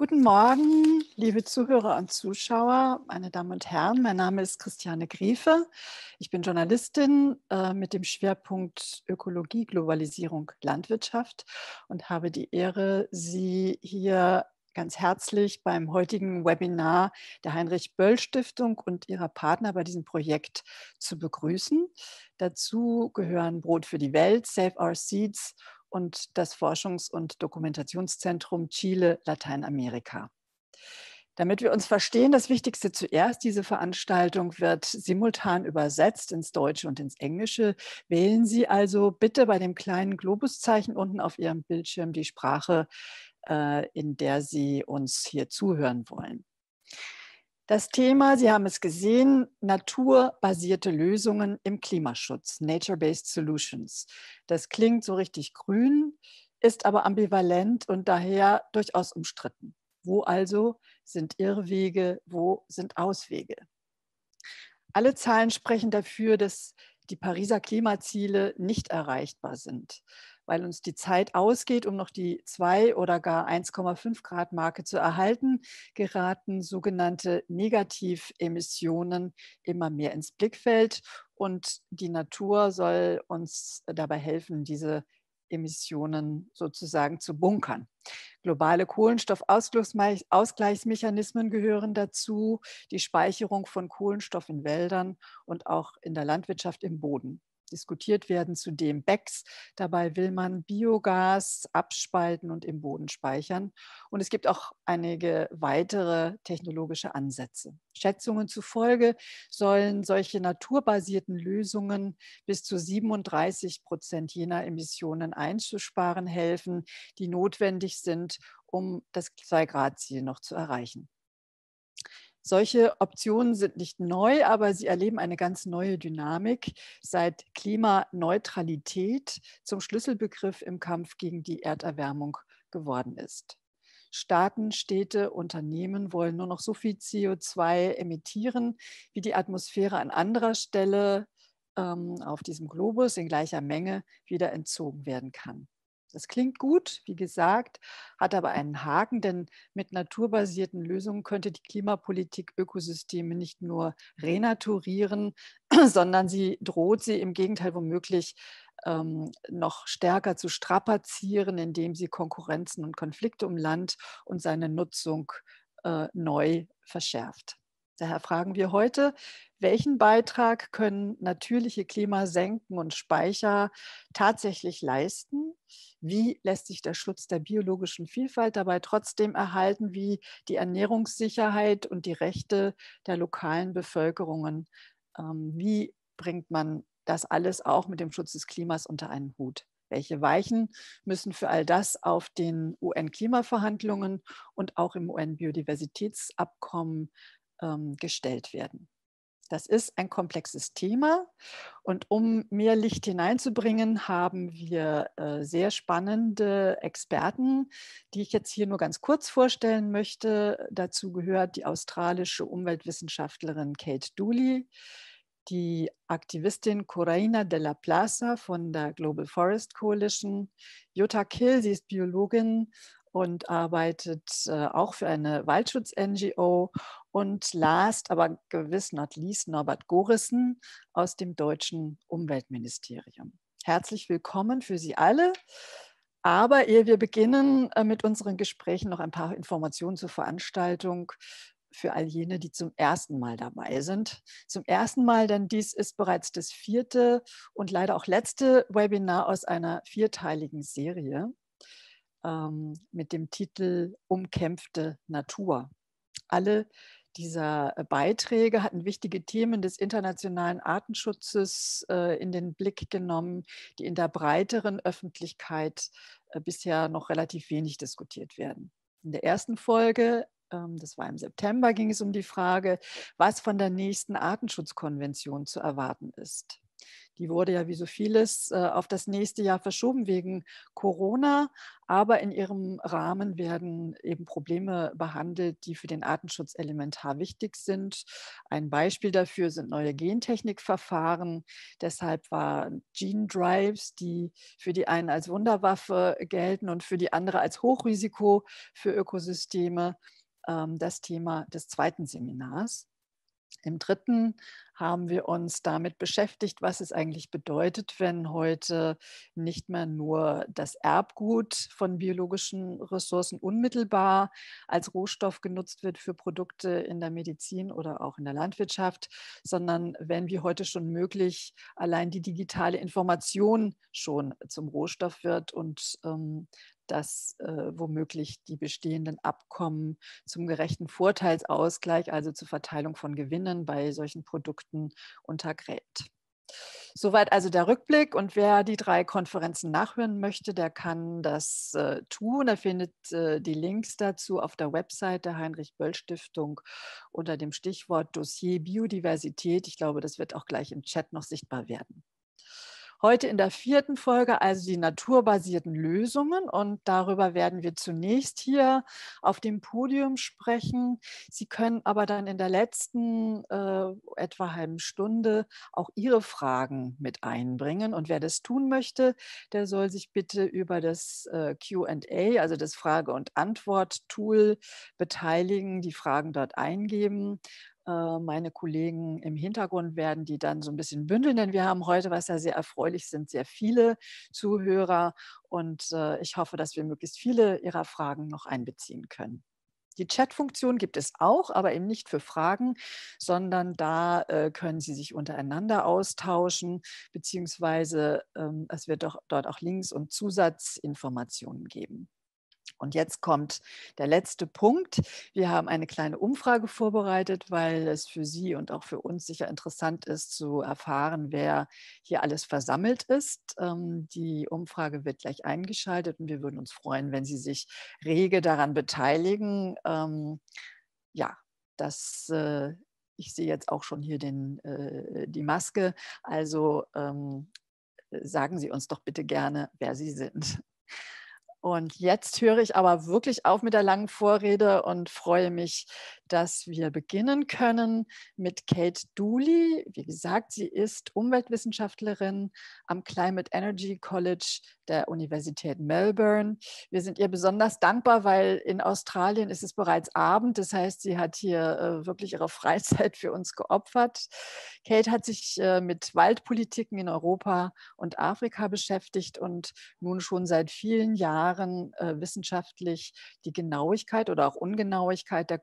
Guten Morgen, liebe Zuhörer und Zuschauer, meine Damen und Herren. Mein Name ist Christiane Griefe. Ich bin Journalistin äh, mit dem Schwerpunkt Ökologie, Globalisierung, Landwirtschaft und habe die Ehre, Sie hier ganz herzlich beim heutigen Webinar der Heinrich-Böll-Stiftung und ihrer Partner bei diesem Projekt zu begrüßen. Dazu gehören Brot für die Welt, Save Our Seeds und das Forschungs- und Dokumentationszentrum Chile Lateinamerika. Damit wir uns verstehen, das Wichtigste zuerst, diese Veranstaltung wird simultan übersetzt ins Deutsche und ins Englische. Wählen Sie also bitte bei dem kleinen Globuszeichen unten auf Ihrem Bildschirm die Sprache, äh, in der Sie uns hier zuhören wollen. Das Thema, Sie haben es gesehen, naturbasierte Lösungen im Klimaschutz, Nature-Based Solutions. Das klingt so richtig grün, ist aber ambivalent und daher durchaus umstritten. Wo also sind Irrwege, wo sind Auswege? Alle Zahlen sprechen dafür, dass die Pariser Klimaziele nicht erreichbar sind weil uns die Zeit ausgeht, um noch die 2 oder gar 1,5 Grad Marke zu erhalten, geraten sogenannte Negativemissionen immer mehr ins Blickfeld. Und die Natur soll uns dabei helfen, diese Emissionen sozusagen zu bunkern. Globale Kohlenstoffausgleichsmechanismen gehören dazu, die Speicherung von Kohlenstoff in Wäldern und auch in der Landwirtschaft im Boden diskutiert werden zudem BECS. Dabei will man Biogas abspalten und im Boden speichern. Und es gibt auch einige weitere technologische Ansätze. Schätzungen zufolge sollen solche naturbasierten Lösungen bis zu 37 Prozent jener Emissionen einzusparen helfen, die notwendig sind, um das Zwei-Grad-Ziel noch zu erreichen. Solche Optionen sind nicht neu, aber sie erleben eine ganz neue Dynamik, seit Klimaneutralität zum Schlüsselbegriff im Kampf gegen die Erderwärmung geworden ist. Staaten, Städte, Unternehmen wollen nur noch so viel CO2 emittieren, wie die Atmosphäre an anderer Stelle ähm, auf diesem Globus in gleicher Menge wieder entzogen werden kann. Das klingt gut, wie gesagt, hat aber einen Haken, denn mit naturbasierten Lösungen könnte die Klimapolitik Ökosysteme nicht nur renaturieren, sondern sie droht sie im Gegenteil womöglich ähm, noch stärker zu strapazieren, indem sie Konkurrenzen und Konflikte um Land und seine Nutzung äh, neu verschärft. Daher fragen wir heute, welchen Beitrag können natürliche Klimasenken und Speicher tatsächlich leisten? Wie lässt sich der Schutz der biologischen Vielfalt dabei trotzdem erhalten, wie die Ernährungssicherheit und die Rechte der lokalen Bevölkerungen? Ähm, wie bringt man das alles auch mit dem Schutz des Klimas unter einen Hut? Welche Weichen müssen für all das auf den UN-Klimaverhandlungen und auch im UN-Biodiversitätsabkommen ähm, gestellt werden. Das ist ein komplexes Thema und um mehr Licht hineinzubringen, haben wir äh, sehr spannende Experten, die ich jetzt hier nur ganz kurz vorstellen möchte. Dazu gehört die australische Umweltwissenschaftlerin Kate Dooley, die Aktivistin Coraina de la Plaza von der Global Forest Coalition, Jutta Kill, sie ist Biologin und arbeitet äh, auch für eine Waldschutz-NGO. Und last, aber gewiss not least, Norbert Gorissen aus dem deutschen Umweltministerium. Herzlich willkommen für Sie alle. Aber ehe wir beginnen äh, mit unseren Gesprächen, noch ein paar Informationen zur Veranstaltung für all jene, die zum ersten Mal dabei sind. Zum ersten Mal, denn dies ist bereits das vierte und leider auch letzte Webinar aus einer vierteiligen Serie ähm, mit dem Titel Umkämpfte Natur. Alle dieser äh, Beiträge hatten wichtige Themen des internationalen Artenschutzes äh, in den Blick genommen, die in der breiteren Öffentlichkeit äh, bisher noch relativ wenig diskutiert werden. In der ersten Folge, ähm, das war im September, ging es um die Frage, was von der nächsten Artenschutzkonvention zu erwarten ist. Die wurde ja wie so vieles äh, auf das nächste Jahr verschoben wegen Corona, aber in ihrem Rahmen werden eben Probleme behandelt, die für den Artenschutz elementar wichtig sind. Ein Beispiel dafür sind neue Gentechnikverfahren. Deshalb waren Gene Drives, die für die einen als Wunderwaffe gelten und für die andere als Hochrisiko für Ökosysteme, ähm, das Thema des zweiten Seminars. Im dritten haben wir uns damit beschäftigt, was es eigentlich bedeutet, wenn heute nicht mehr nur das Erbgut von biologischen Ressourcen unmittelbar als Rohstoff genutzt wird für Produkte in der Medizin oder auch in der Landwirtschaft, sondern wenn wie heute schon möglich allein die digitale Information schon zum Rohstoff wird und ähm, dass äh, womöglich die bestehenden Abkommen zum gerechten Vorteilsausgleich, also zur Verteilung von Gewinnen bei solchen Produkten untergräbt. Soweit also der Rückblick. Und wer die drei Konferenzen nachhören möchte, der kann das äh, tun. Er findet äh, die Links dazu auf der Website der Heinrich-Böll-Stiftung unter dem Stichwort Dossier Biodiversität. Ich glaube, das wird auch gleich im Chat noch sichtbar werden. Heute in der vierten Folge also die naturbasierten Lösungen. Und darüber werden wir zunächst hier auf dem Podium sprechen. Sie können aber dann in der letzten äh, etwa halben Stunde auch Ihre Fragen mit einbringen. Und wer das tun möchte, der soll sich bitte über das äh, Q&A, also das Frage- und Antwort-Tool beteiligen, die Fragen dort eingeben meine Kollegen im Hintergrund werden die dann so ein bisschen bündeln, denn wir haben heute, was ja sehr erfreulich sind, sehr viele Zuhörer und äh, ich hoffe, dass wir möglichst viele Ihrer Fragen noch einbeziehen können. Die Chat-Funktion gibt es auch, aber eben nicht für Fragen, sondern da äh, können Sie sich untereinander austauschen, beziehungsweise ähm, es wird doch dort auch Links und Zusatzinformationen geben. Und jetzt kommt der letzte Punkt. Wir haben eine kleine Umfrage vorbereitet, weil es für Sie und auch für uns sicher interessant ist zu erfahren, wer hier alles versammelt ist. Ähm, die Umfrage wird gleich eingeschaltet und wir würden uns freuen, wenn Sie sich rege daran beteiligen. Ähm, ja, das äh, ich sehe jetzt auch schon hier den, äh, die Maske. Also ähm, sagen Sie uns doch bitte gerne, wer Sie sind. Und jetzt höre ich aber wirklich auf mit der langen Vorrede und freue mich, dass wir beginnen können mit Kate Dooley. Wie gesagt, sie ist Umweltwissenschaftlerin am Climate Energy College der Universität Melbourne. Wir sind ihr besonders dankbar, weil in Australien ist es bereits Abend. Das heißt, sie hat hier äh, wirklich ihre Freizeit für uns geopfert. Kate hat sich äh, mit Waldpolitiken in Europa und Afrika beschäftigt und nun schon seit vielen Jahren äh, wissenschaftlich die Genauigkeit oder auch Ungenauigkeit der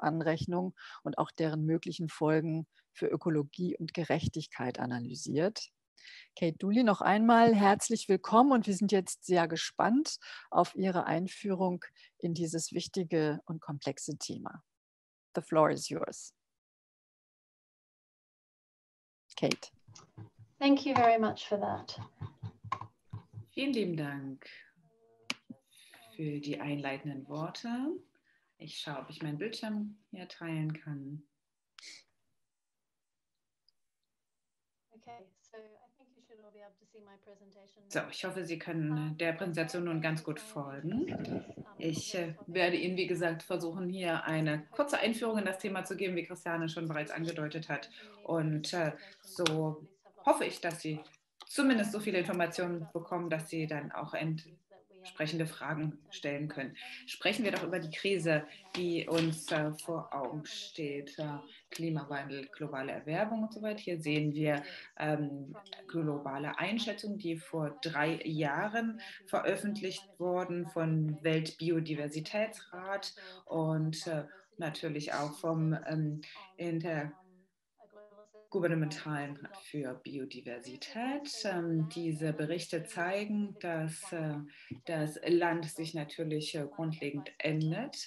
Kohlenstoffanrechnung und auch deren möglichen Folgen für Ökologie und Gerechtigkeit analysiert. Kate Dooley, noch einmal herzlich willkommen und wir sind jetzt sehr gespannt auf Ihre Einführung in dieses wichtige und komplexe Thema. The floor is yours. Kate. Thank you very much for that. Vielen lieben Dank für die einleitenden Worte. Ich schaue, ob ich meinen Bildschirm hier teilen kann. Okay, so I so, ich hoffe, Sie können der Präsentation nun ganz gut folgen. Ich äh, werde Ihnen, wie gesagt, versuchen, hier eine kurze Einführung in das Thema zu geben, wie Christiane schon bereits angedeutet hat. Und äh, so hoffe ich, dass Sie zumindest so viele Informationen bekommen, dass Sie dann auch entsprechende Fragen stellen können. Sprechen wir doch über die Krise, die uns äh, vor Augen steht. Äh, Klimawandel, globale Erwärmung und so weiter. Hier sehen wir ähm, globale Einschätzungen, die vor drei Jahren veröffentlicht wurden vom Weltbiodiversitätsrat und äh, natürlich auch vom ähm, Inter Gouvernementalen für Biodiversität. Ähm, diese Berichte zeigen, dass äh, das Land sich natürlich äh, grundlegend ändert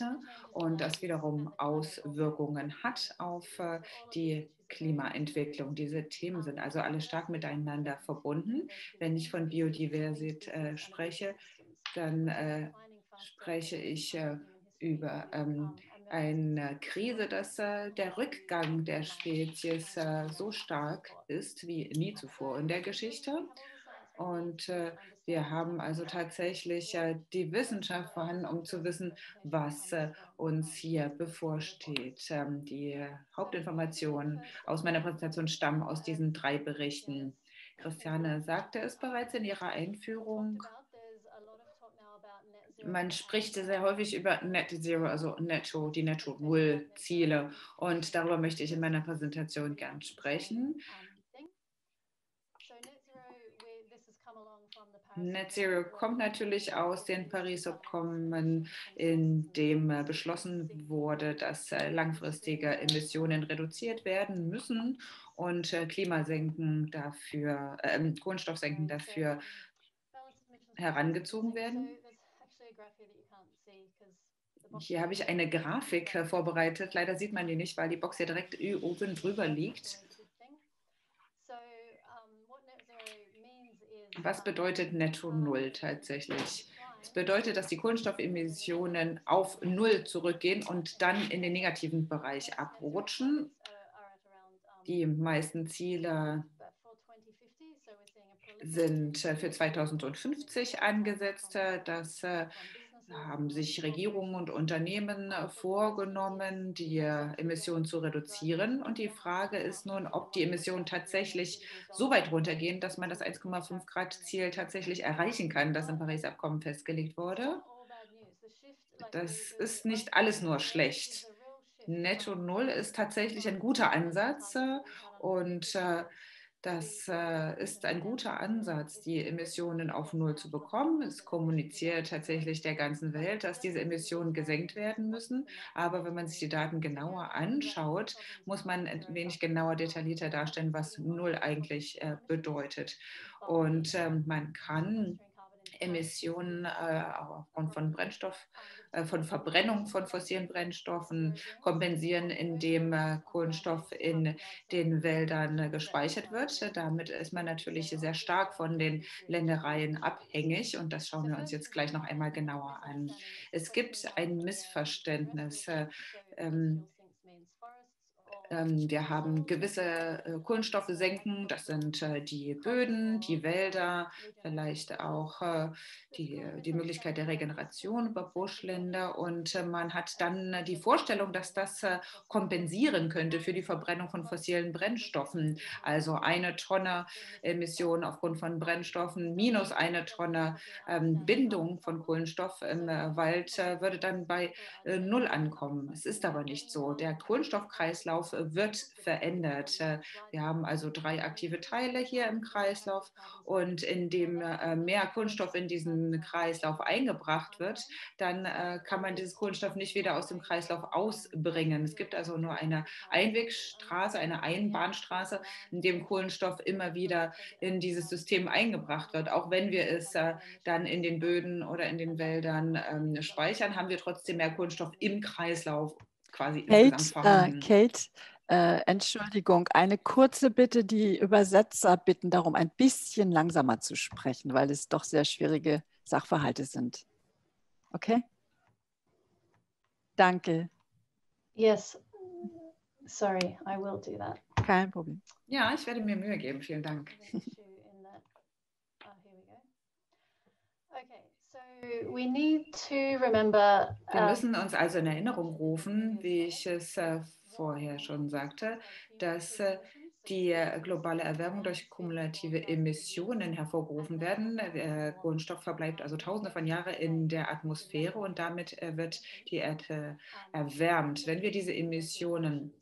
und das wiederum Auswirkungen hat auf äh, die Klimaentwicklung. Diese Themen sind also alle stark miteinander verbunden. Wenn ich von Biodiversität spreche, dann spreche ich über ähm, eine Krise, dass äh, der Rückgang der Spezies äh, so stark ist wie nie zuvor in der Geschichte. Und äh, wir haben also tatsächlich äh, die Wissenschaft vorhanden, um zu wissen, was äh, uns hier bevorsteht. Ähm, die Hauptinformationen aus meiner Präsentation stammen aus diesen drei Berichten. Christiane sagte es bereits in ihrer Einführung. Man spricht sehr häufig über Net Zero, also Netto, die Netto-Null-Ziele. Und darüber möchte ich in meiner Präsentation gern sprechen. Net Zero kommt natürlich aus den Paris-Abkommen, in dem äh, beschlossen wurde, dass äh, langfristige Emissionen reduziert werden müssen und äh, Klimasenken dafür, äh, Kohlenstoffsenken dafür herangezogen werden. Hier habe ich eine Grafik vorbereitet. Leider sieht man die nicht, weil die Box hier direkt oben drüber liegt. Was bedeutet Netto Null tatsächlich? Es bedeutet, dass die Kohlenstoffemissionen auf Null zurückgehen und dann in den negativen Bereich abrutschen. Die meisten Ziele sind für 2050 angesetzt. Das äh, haben sich Regierungen und Unternehmen äh, vorgenommen, die äh, Emissionen zu reduzieren. Und die Frage ist nun, ob die Emissionen tatsächlich so weit runtergehen, dass man das 1,5 Grad Ziel tatsächlich erreichen kann, das im Paris-Abkommen festgelegt wurde. Das ist nicht alles nur schlecht. Netto Null ist tatsächlich ein guter Ansatz äh, und das äh, ist ein guter Ansatz, die Emissionen auf Null zu bekommen. Es kommuniziert tatsächlich der ganzen Welt, dass diese Emissionen gesenkt werden müssen. Aber wenn man sich die Daten genauer anschaut, muss man ein wenig genauer, detaillierter darstellen, was Null eigentlich äh, bedeutet. Und ähm, man kann Emissionen äh, aufgrund von Brennstoff, äh, von Verbrennung von fossilen Brennstoffen kompensieren, indem äh, Kohlenstoff in den Wäldern gespeichert wird. Damit ist man natürlich sehr stark von den Ländereien abhängig und das schauen wir uns jetzt gleich noch einmal genauer an. Es gibt ein Missverständnis. Ähm, ähm, wir haben gewisse äh, Kohlenstoffe senken, das sind äh, die Böden, die Wälder, vielleicht auch äh, die, die Möglichkeit der Regeneration über Buschländer. Und man hat dann die Vorstellung, dass das kompensieren könnte für die Verbrennung von fossilen Brennstoffen. Also eine Tonne Emissionen aufgrund von Brennstoffen minus eine Tonne ähm, Bindung von Kohlenstoff im Wald würde dann bei Null ankommen. Es ist aber nicht so. Der Kohlenstoffkreislauf wird verändert. Äh, wir haben also drei aktive Teile hier im Kreislauf und indem äh, mehr Kohlenstoff in diesen Kreislauf eingebracht wird, dann äh, kann man dieses Kohlenstoff nicht wieder aus dem Kreislauf ausbringen. Es gibt also nur eine Einwegstraße, eine Einbahnstraße, in dem Kohlenstoff immer wieder in dieses System eingebracht wird. Auch wenn wir es dann in den Böden oder in den Wäldern ähm, speichern, haben wir trotzdem mehr Kohlenstoff im Kreislauf quasi Kate, insgesamt vorhanden. Uh, Kate, äh, Entschuldigung, eine kurze Bitte. Die Übersetzer bitten darum, ein bisschen langsamer zu sprechen, weil es doch sehr schwierige Sachverhalte sind. Okay? Danke. Yes. Sorry, I will do that. Kein Problem. Ja, ich werde mir Mühe geben. Vielen Dank. Wir müssen uns also in Erinnerung rufen, wie ich es äh, vorher schon sagte, dass äh, die äh, globale Erwärmung durch kumulative Emissionen hervorgerufen werden. Der Kohlenstoff verbleibt also tausende von Jahren in der Atmosphäre und damit äh, wird die Erde erwärmt. Wenn wir diese Emissionen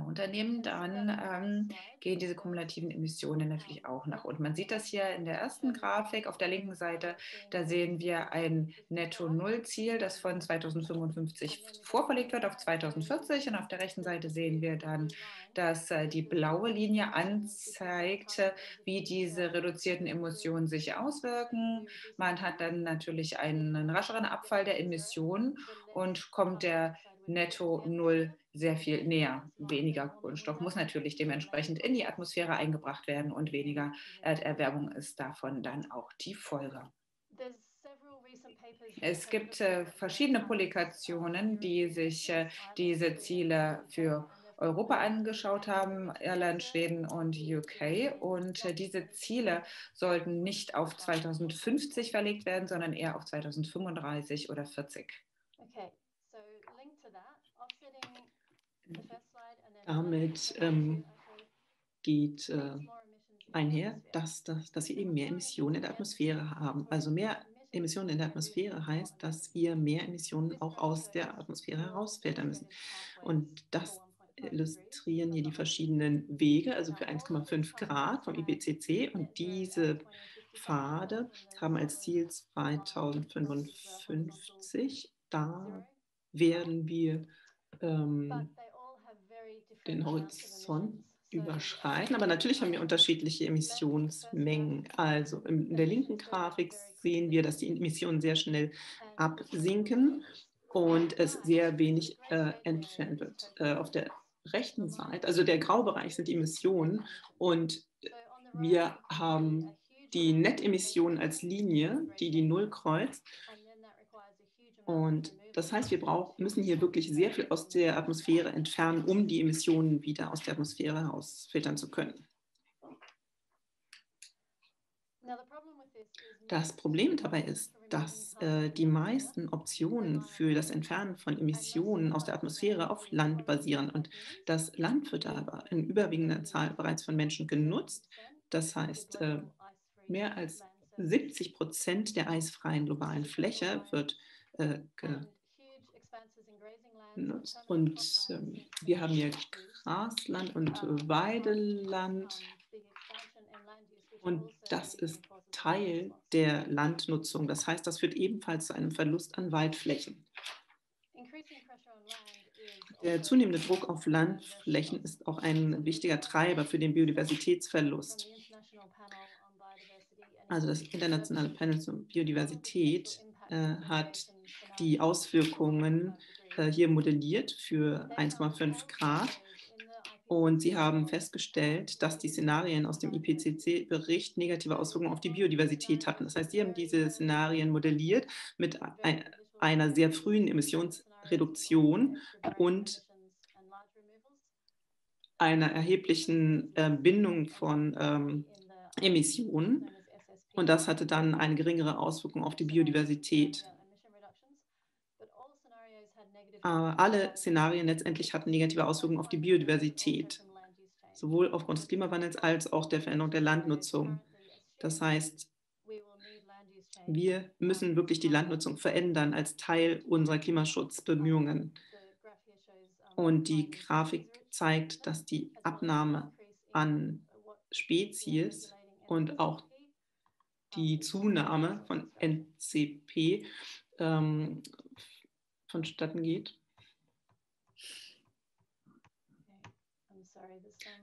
Unternehmen, dann ähm, gehen diese kumulativen Emissionen natürlich auch nach unten. Man sieht das hier in der ersten Grafik auf der linken Seite. Da sehen wir ein Netto-Null-Ziel, das von 2055 vorverlegt wird auf 2040. Und auf der rechten Seite sehen wir dann, dass äh, die blaue Linie anzeigt, äh, wie diese reduzierten Emissionen sich auswirken. Man hat dann natürlich einen rascheren Abfall der Emissionen und kommt der Netto Null sehr viel näher. Weniger Kohlenstoff muss natürlich dementsprechend in die Atmosphäre eingebracht werden und weniger Erderwärmung ist davon dann auch die Folge. Es gibt äh, verschiedene Publikationen, die sich äh, diese Ziele für Europa angeschaut haben, Irland, Schweden und UK. Und äh, diese Ziele sollten nicht auf 2050 verlegt werden, sondern eher auf 2035 oder 40. Damit ähm, geht äh, einher, dass, dass, dass sie eben mehr Emissionen in der Atmosphäre haben. Also mehr Emissionen in der Atmosphäre heißt, dass wir mehr Emissionen auch aus der Atmosphäre herausfiltern müssen. Und das illustrieren hier die verschiedenen Wege, also für 1,5 Grad vom IPCC. Und diese Pfade haben als Ziel 2055. Da werden wir ähm, den Horizont überschreiten. Aber natürlich haben wir unterschiedliche Emissionsmengen. Also in der linken Grafik sehen wir, dass die Emissionen sehr schnell absinken und es sehr wenig äh, entfernt wird. Äh, auf der rechten Seite, also der Graubereich sind die Emissionen und wir haben die Nettemissionen als Linie, die die Null kreuzt. Und das heißt, wir brauchen, müssen hier wirklich sehr viel aus der Atmosphäre entfernen, um die Emissionen wieder aus der Atmosphäre herausfiltern zu können. Das Problem dabei ist, dass äh, die meisten Optionen für das Entfernen von Emissionen aus der Atmosphäre auf Land basieren. Und das Land wird aber in überwiegender Zahl bereits von Menschen genutzt. Das heißt, äh, mehr als 70 Prozent der eisfreien globalen Fläche wird äh, Und ähm, wir haben hier Grasland und Weideland. Und das ist Teil der Landnutzung. Das heißt, das führt ebenfalls zu einem Verlust an Waldflächen. Der zunehmende Druck auf Landflächen ist auch ein wichtiger Treiber für den Biodiversitätsverlust. Also das internationale Panel zur Biodiversität äh, hat die Auswirkungen äh, hier modelliert für 1,5 Grad und sie haben festgestellt, dass die Szenarien aus dem IPCC-Bericht negative Auswirkungen auf die Biodiversität hatten. Das heißt, sie haben diese Szenarien modelliert mit einer sehr frühen Emissionsreduktion und einer erheblichen äh, Bindung von ähm, Emissionen. Und das hatte dann eine geringere Auswirkung auf die Biodiversität. Alle Szenarien letztendlich hatten negative Auswirkungen auf die Biodiversität, sowohl aufgrund des Klimawandels als auch der Veränderung der Landnutzung. Das heißt, wir müssen wirklich die Landnutzung verändern als Teil unserer Klimaschutzbemühungen. Und die Grafik zeigt, dass die Abnahme an Spezies und auch die Zunahme von NCP ähm, vonstatten geht.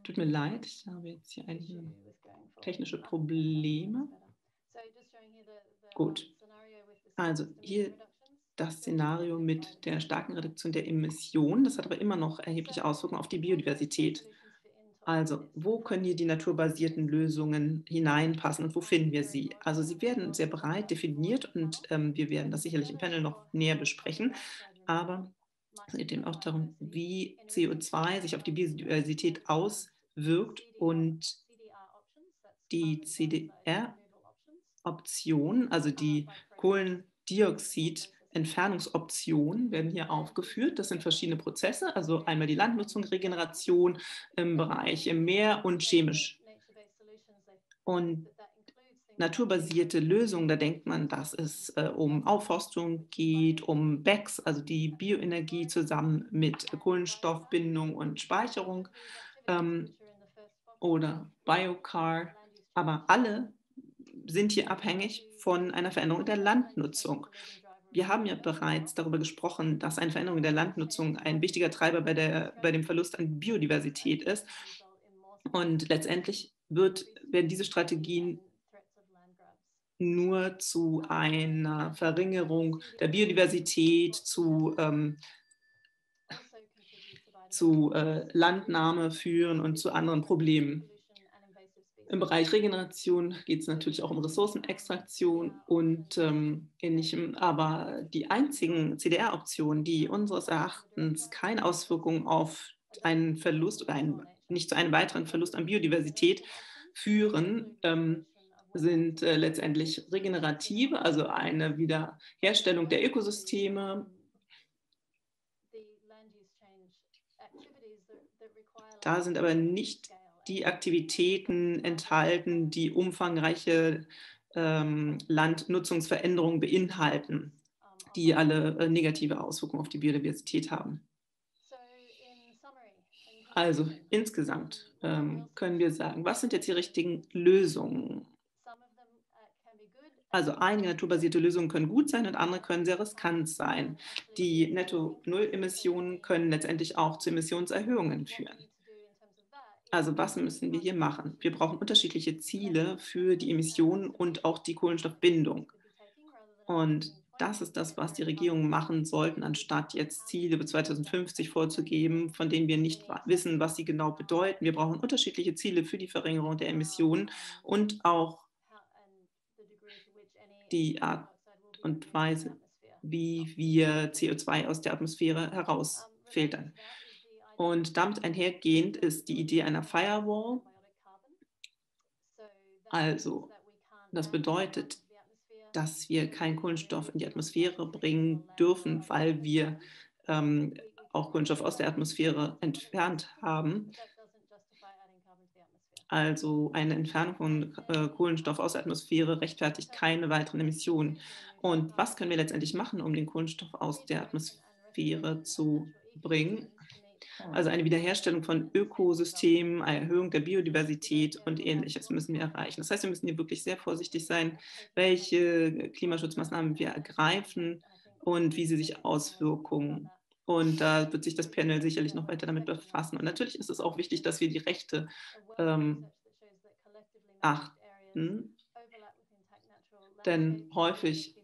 Tut mir leid, ich habe jetzt hier einige technische Probleme. Gut, also hier das Szenario mit der starken Reduktion der Emissionen. Das hat aber immer noch erhebliche Auswirkungen auf die Biodiversität. Also, wo können hier die naturbasierten Lösungen hineinpassen und wo finden wir sie? Also, sie werden sehr breit definiert und ähm, wir werden das sicherlich im Panel noch näher besprechen. Aber es geht eben auch darum, wie CO2 sich auf die Biodiversität auswirkt und die CDR-Option, also die Kohlendioxid- Entfernungsoptionen werden hier aufgeführt. Das sind verschiedene Prozesse, also einmal die Landnutzung, Regeneration im Bereich im Meer und chemisch. Und naturbasierte Lösungen, da denkt man, dass es äh, um Aufforstung geht, um BECS, also die Bioenergie zusammen mit Kohlenstoffbindung und Speicherung ähm, oder Biocar. Aber alle sind hier abhängig von einer Veränderung der Landnutzung wir haben ja bereits darüber gesprochen, dass eine Veränderung der Landnutzung ein wichtiger Treiber bei, der, bei dem Verlust an Biodiversität ist. Und letztendlich wird, werden diese Strategien nur zu einer Verringerung der Biodiversität, zu, ähm, zu äh, Landnahme führen und zu anderen Problemen. Im Bereich Regeneration geht es natürlich auch um Ressourcenextraktion und ähm, ähnlichem. Aber die einzigen CDR-Optionen, die unseres Erachtens keine Auswirkungen auf einen Verlust oder einen, nicht zu einem weiteren Verlust an Biodiversität führen, ähm, sind äh, letztendlich regenerative, also eine Wiederherstellung der Ökosysteme. Da sind aber nicht die Aktivitäten enthalten, die umfangreiche ähm, Landnutzungsveränderungen beinhalten, die alle äh, negative Auswirkungen auf die Biodiversität haben. Also insgesamt ähm, können wir sagen, was sind jetzt die richtigen Lösungen? Also einige naturbasierte Lösungen können gut sein und andere können sehr riskant sein. Die Netto-Null-Emissionen können letztendlich auch zu Emissionserhöhungen führen. Also was müssen wir hier machen? Wir brauchen unterschiedliche Ziele für die Emissionen und auch die Kohlenstoffbindung. Und das ist das, was die Regierungen machen sollten, anstatt jetzt Ziele bis 2050 vorzugeben, von denen wir nicht wissen, was sie genau bedeuten. Wir brauchen unterschiedliche Ziele für die Verringerung der Emissionen und auch die Art und Weise, wie wir CO2 aus der Atmosphäre herausfiltern. Und damit einhergehend ist die Idee einer Firewall. Also, das bedeutet, dass wir keinen Kohlenstoff in die Atmosphäre bringen dürfen, weil wir ähm, auch Kohlenstoff aus der Atmosphäre entfernt haben. Also eine Entfernung von äh, Kohlenstoff aus der Atmosphäre rechtfertigt keine weiteren Emissionen. Und was können wir letztendlich machen, um den Kohlenstoff aus der Atmosphäre zu bringen? Also eine Wiederherstellung von Ökosystemen, eine Erhöhung der Biodiversität und ähnliches müssen wir erreichen. Das heißt, wir müssen hier wirklich sehr vorsichtig sein, welche Klimaschutzmaßnahmen wir ergreifen und wie sie sich auswirken. Und da wird sich das Panel sicherlich noch weiter damit befassen. Und natürlich ist es auch wichtig, dass wir die Rechte ähm, achten, denn häufig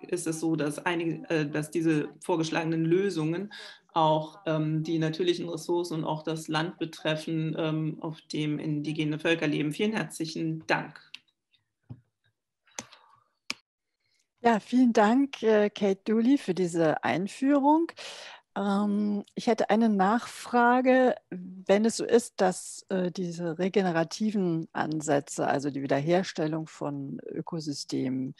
ist es so, dass, einige, äh, dass diese vorgeschlagenen Lösungen auch ähm, die natürlichen Ressourcen und auch das Land betreffen, ähm, auf dem indigene Völker leben. Vielen herzlichen Dank. Ja, vielen Dank, äh, Kate Dooley, für diese Einführung. Ähm, ich hätte eine Nachfrage, wenn es so ist, dass äh, diese regenerativen Ansätze, also die Wiederherstellung von Ökosystemen,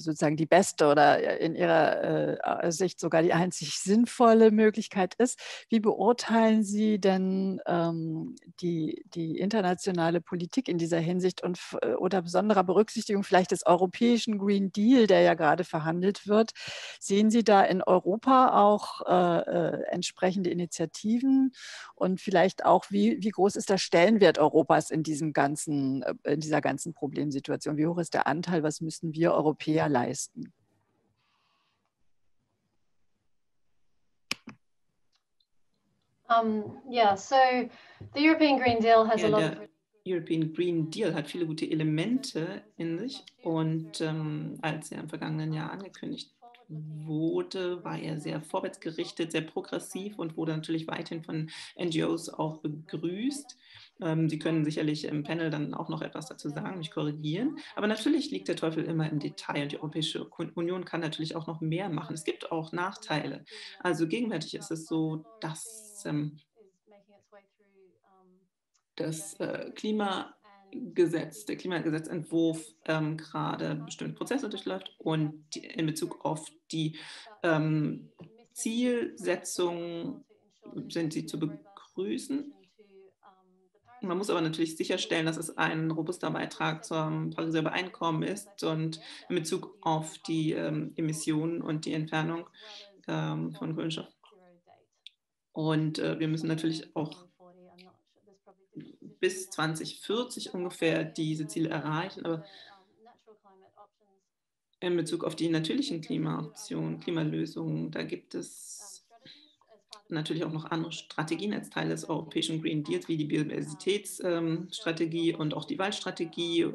sozusagen die beste oder in ihrer äh, Sicht sogar die einzig sinnvolle Möglichkeit ist. Wie beurteilen Sie denn ähm, die, die internationale Politik in dieser Hinsicht und äh, unter besonderer Berücksichtigung vielleicht des europäischen Green Deal, der ja gerade verhandelt wird? Sehen Sie da in Europa auch äh, äh entsprechende Initiativen und vielleicht auch, wie, wie groß ist der Stellenwert Europas in, diesem ganzen, äh, in dieser ganzen Problemsituation? Wie hoch ist der Anteil? Was müssen wir Europäer leisten. Um, yeah, so the European Green Deal has ja, a lot of European Green Deal hat viele gute Elemente in sich und ähm, als er im vergangenen Jahr angekündigt wurde, war er sehr vorwärtsgerichtet, sehr progressiv und wurde natürlich weiterhin von NGOs auch begrüßt. Ähm, Sie können sicherlich im Panel dann auch noch etwas dazu sagen, mich korrigieren. Aber natürlich liegt der Teufel immer im Detail und die Europäische Union kann natürlich auch noch mehr machen. Es gibt auch Nachteile. Also gegenwärtig ist es so, dass ähm, das äh, Klimagesetz, der Klimagesetzentwurf ähm, gerade bestimmte Prozesse durchläuft und in Bezug auf die ähm, Zielsetzung sind sie zu begrüßen. Man muss aber natürlich sicherstellen, dass es ein robuster Beitrag zum Pariser Übereinkommen ist und in Bezug auf die ähm, Emissionen und die Entfernung ähm, von Kohlenstoff. Und äh, wir müssen natürlich auch bis 2040 ungefähr diese Ziele erreichen. Aber in Bezug auf die natürlichen Klimaoptionen, Klimalösungen, da gibt es natürlich auch noch andere Strategien als Teil des europäischen Green Deals, wie die Biodiversitätsstrategie ähm, und auch die Waldstrategie.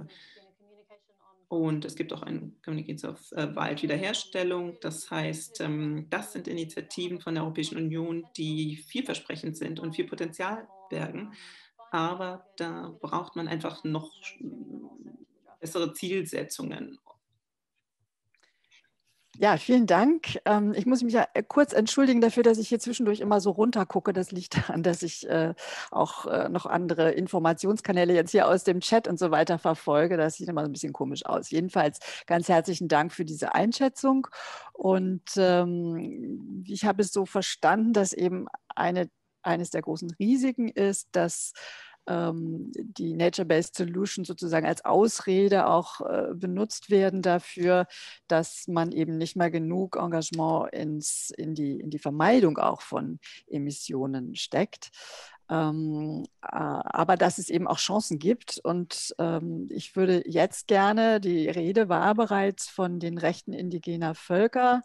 Und es gibt auch ein Communiqué zur äh, Waldwiederherstellung. Das heißt, ähm, das sind Initiativen von der Europäischen Union, die vielversprechend sind und viel Potenzial bergen. aber da braucht man einfach noch bessere Zielsetzungen. Ja, vielen Dank. Ähm, ich muss mich ja äh, kurz entschuldigen dafür, dass ich hier zwischendurch immer so runter gucke. Das liegt daran, dass ich äh, auch äh, noch andere Informationskanäle jetzt hier aus dem Chat und so weiter verfolge. Das sieht immer so ein bisschen komisch aus. Jedenfalls ganz herzlichen Dank für diese Einschätzung. Und ähm, ich habe es so verstanden, dass eben eine, eines der großen Risiken ist, dass die Nature-Based Solution sozusagen als Ausrede auch äh, benutzt werden dafür, dass man eben nicht mehr genug Engagement ins, in, die, in die Vermeidung auch von Emissionen steckt. Ähm, äh, aber dass es eben auch Chancen gibt. Und ähm, ich würde jetzt gerne, die Rede war bereits von den Rechten indigener Völker,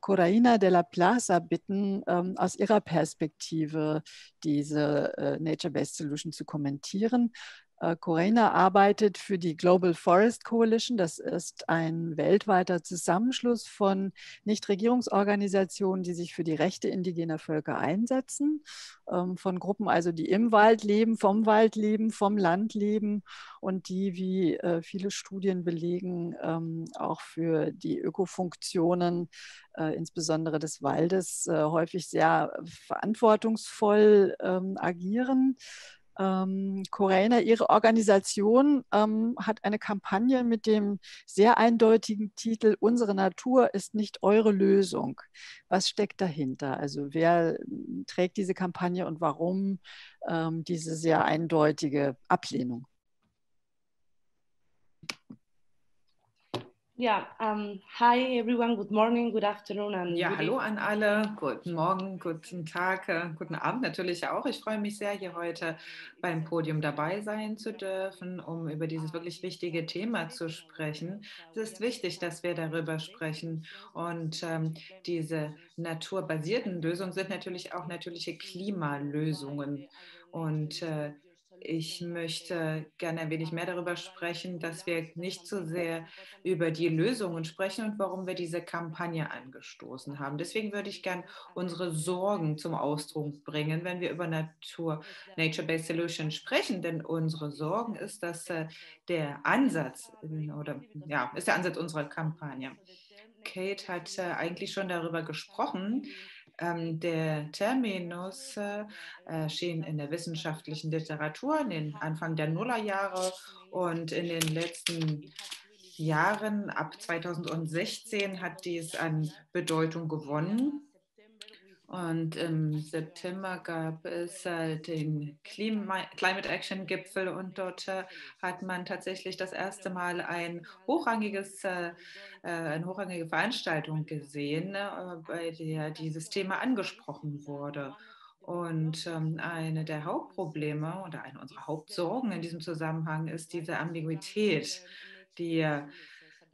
Coraina de la Plaza bitten, ähm, aus ihrer Perspektive diese äh, Nature-Based Solution zu kommentieren. Äh, Coraina arbeitet für die Global Forest Coalition. Das ist ein weltweiter Zusammenschluss von Nichtregierungsorganisationen, die sich für die Rechte indigener Völker einsetzen. Ähm, von Gruppen also, die im Wald leben, vom Wald leben, vom Land leben und die, wie äh, viele Studien belegen, ähm, auch für die Ökofunktionen, äh, insbesondere des Waldes, häufig sehr verantwortungsvoll ähm, agieren ähm, Coraina, Ihre Organisation ähm, hat eine Kampagne mit dem sehr eindeutigen Titel Unsere Natur ist nicht eure Lösung. Was steckt dahinter? Also wer hm, trägt diese Kampagne und warum ähm, diese sehr eindeutige Ablehnung? Ja, um, hi everyone, good morning, good afternoon. And ja, hallo an alle, guten Morgen, guten Tag, äh, guten Abend natürlich auch. Ich freue mich sehr, hier heute beim Podium dabei sein zu dürfen, um über dieses wirklich wichtige Thema zu sprechen. Es ist wichtig, dass wir darüber sprechen und ähm, diese naturbasierten Lösungen sind natürlich auch natürliche Klimalösungen. Und äh, ich möchte gerne ein wenig mehr darüber sprechen, dass wir nicht so sehr über die Lösungen sprechen und warum wir diese Kampagne angestoßen haben. Deswegen würde ich gerne unsere Sorgen zum Ausdruck bringen, wenn wir über Natur, Nature-Based Solutions sprechen. Denn unsere Sorgen ist, dass äh, der Ansatz oder ja, ist der Ansatz unserer Kampagne. Kate hat äh, eigentlich schon darüber gesprochen, der Terminus äh, erschien in der wissenschaftlichen Literatur in den Anfang der Nullerjahre und in den letzten Jahren, ab 2016, hat dies an Bedeutung gewonnen. Und im September gab es äh, den Climate Action Gipfel und dort äh, hat man tatsächlich das erste Mal ein hochrangiges, äh, äh eine hochrangige Veranstaltung gesehen, bei der dieses Thema angesprochen wurde. Und ähm, eine der Hauptprobleme oder eine unserer Hauptsorgen in diesem Zusammenhang ist diese Ambiguität, die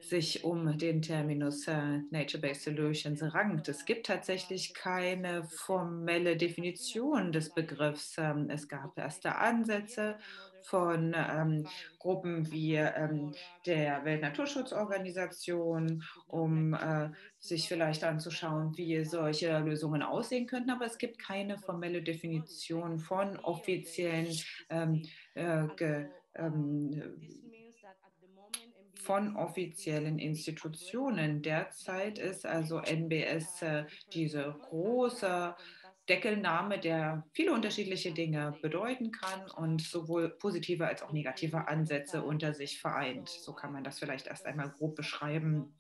sich um den Terminus äh, Nature-Based Solutions rankt. Es gibt tatsächlich keine formelle Definition des Begriffs. Ähm, es gab erste Ansätze von ähm, Gruppen wie ähm, der Weltnaturschutzorganisation, um äh, sich vielleicht anzuschauen, wie solche Lösungen aussehen könnten. Aber es gibt keine formelle Definition von offiziellen ähm, äh, ge, ähm, von offiziellen Institutionen. Derzeit ist also NBS äh, diese große Deckelname, der viele unterschiedliche Dinge bedeuten kann und sowohl positive als auch negative Ansätze unter sich vereint. So kann man das vielleicht erst einmal grob beschreiben.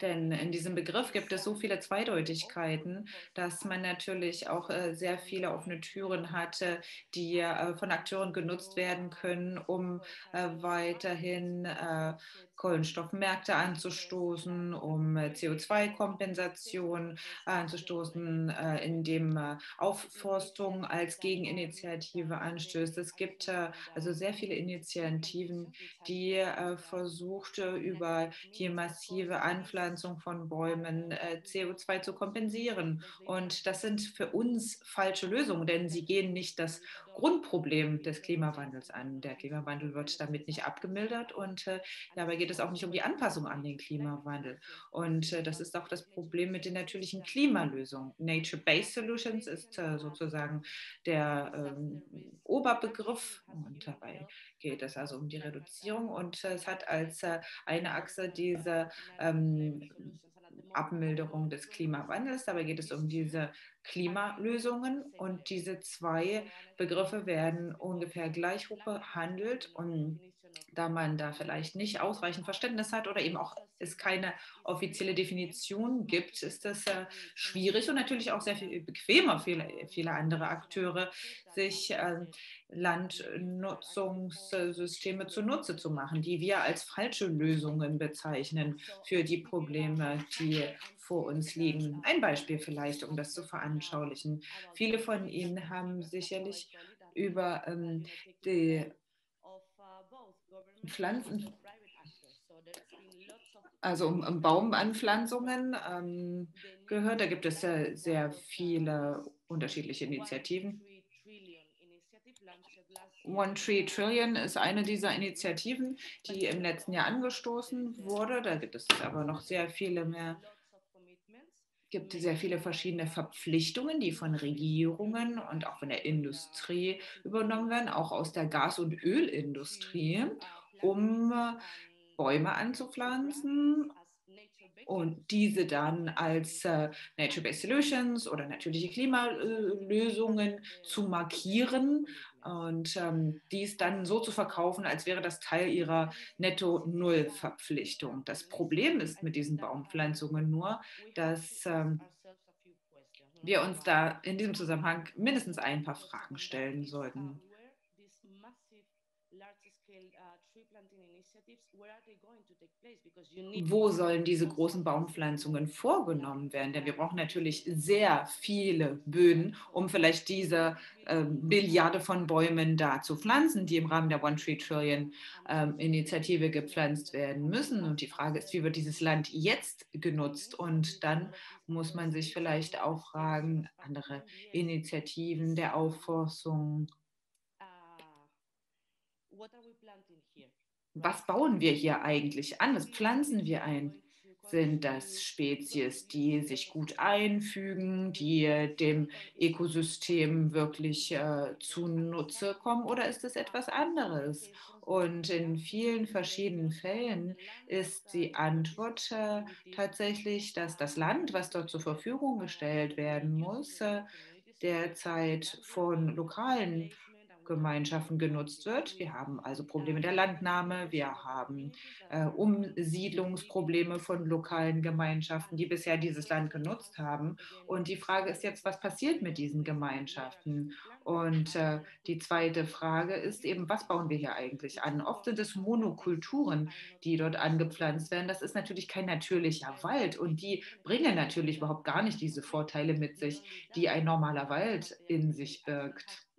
Denn in diesem Begriff gibt es so viele Zweideutigkeiten, dass man natürlich auch äh, sehr viele offene Türen hatte, die äh, von Akteuren genutzt werden können, um äh, weiterhin Kohlenstoffmärkte anzustoßen, um CO2-Kompensation anzustoßen, indem Aufforstung als Gegeninitiative anstößt. Es gibt also sehr viele Initiativen, die versucht, über die massive Anstieg Anpflanzung von Bäumen äh, CO2 zu kompensieren. Und das sind für uns falsche Lösungen, denn sie gehen nicht das Grundproblem des Klimawandels an. Der Klimawandel wird damit nicht abgemildert und äh, dabei geht es auch nicht um die Anpassung an den Klimawandel. Und äh, das ist auch das Problem mit den natürlichen Klimalösungen. Nature-Based Solutions ist äh, sozusagen der ähm, Oberbegriff und dabei geht es also um die Reduzierung und äh, es hat als äh, eine Achse diese ähm, Abmilderung des Klimawandels. Dabei geht es um diese Klimalösungen und diese zwei Begriffe werden ungefähr gleich hoch behandelt und da man da vielleicht nicht ausreichend Verständnis hat oder eben auch es keine offizielle Definition gibt, ist das äh, schwierig und natürlich auch sehr viel bequemer für viele, viele andere Akteure, sich äh, Landnutzungssysteme zunutze zu machen, die wir als falsche Lösungen bezeichnen für die Probleme, die vor uns liegen. Ein Beispiel vielleicht, um das zu veranschaulichen. Viele von Ihnen haben sicherlich über ähm, die Pflanzen, also um, um Baumanpflanzungen ähm, gehört. Da gibt es sehr, sehr viele unterschiedliche Initiativen. One Tree Trillion ist eine dieser Initiativen, die im letzten Jahr angestoßen wurde. Da gibt es aber noch sehr viele mehr gibt sehr viele verschiedene Verpflichtungen, die von Regierungen und auch von der Industrie übernommen werden, auch aus der Gas- und Ölindustrie um Bäume anzupflanzen und diese dann als äh, Nature-Based Solutions oder natürliche Klimalösungen zu markieren und ähm, dies dann so zu verkaufen, als wäre das Teil ihrer Netto-Null-Verpflichtung. Das Problem ist mit diesen Baumpflanzungen nur, dass ähm, wir uns da in diesem Zusammenhang mindestens ein paar Fragen stellen sollten. Wo sollen diese großen Baumpflanzungen vorgenommen werden? Denn wir brauchen natürlich sehr viele Böden, um vielleicht diese äh, Milliarde von Bäumen da zu pflanzen, die im Rahmen der One Tree Trillion ähm, Initiative gepflanzt werden müssen. Und die Frage ist, wie wird dieses Land jetzt genutzt? Und dann muss man sich vielleicht auch fragen, andere Initiativen der Aufforstung, was bauen wir hier eigentlich an? Was pflanzen wir ein? Sind das Spezies, die sich gut einfügen, die dem Ökosystem wirklich äh, zunutze kommen oder ist es etwas anderes? Und in vielen verschiedenen Fällen ist die Antwort äh, tatsächlich, dass das Land, was dort zur Verfügung gestellt werden muss, äh, derzeit von lokalen Gemeinschaften genutzt wird. Wir haben also Probleme der Landnahme, wir haben äh, Umsiedlungsprobleme von lokalen Gemeinschaften, die bisher dieses Land genutzt haben. Und die Frage ist jetzt, was passiert mit diesen Gemeinschaften? Und äh, die zweite Frage ist eben, was bauen wir hier eigentlich an? Oft sind es Monokulturen, die dort angepflanzt werden. Das ist natürlich kein natürlicher Wald und die bringen natürlich überhaupt gar nicht diese Vorteile mit sich, die ein normaler Wald in sich birgt.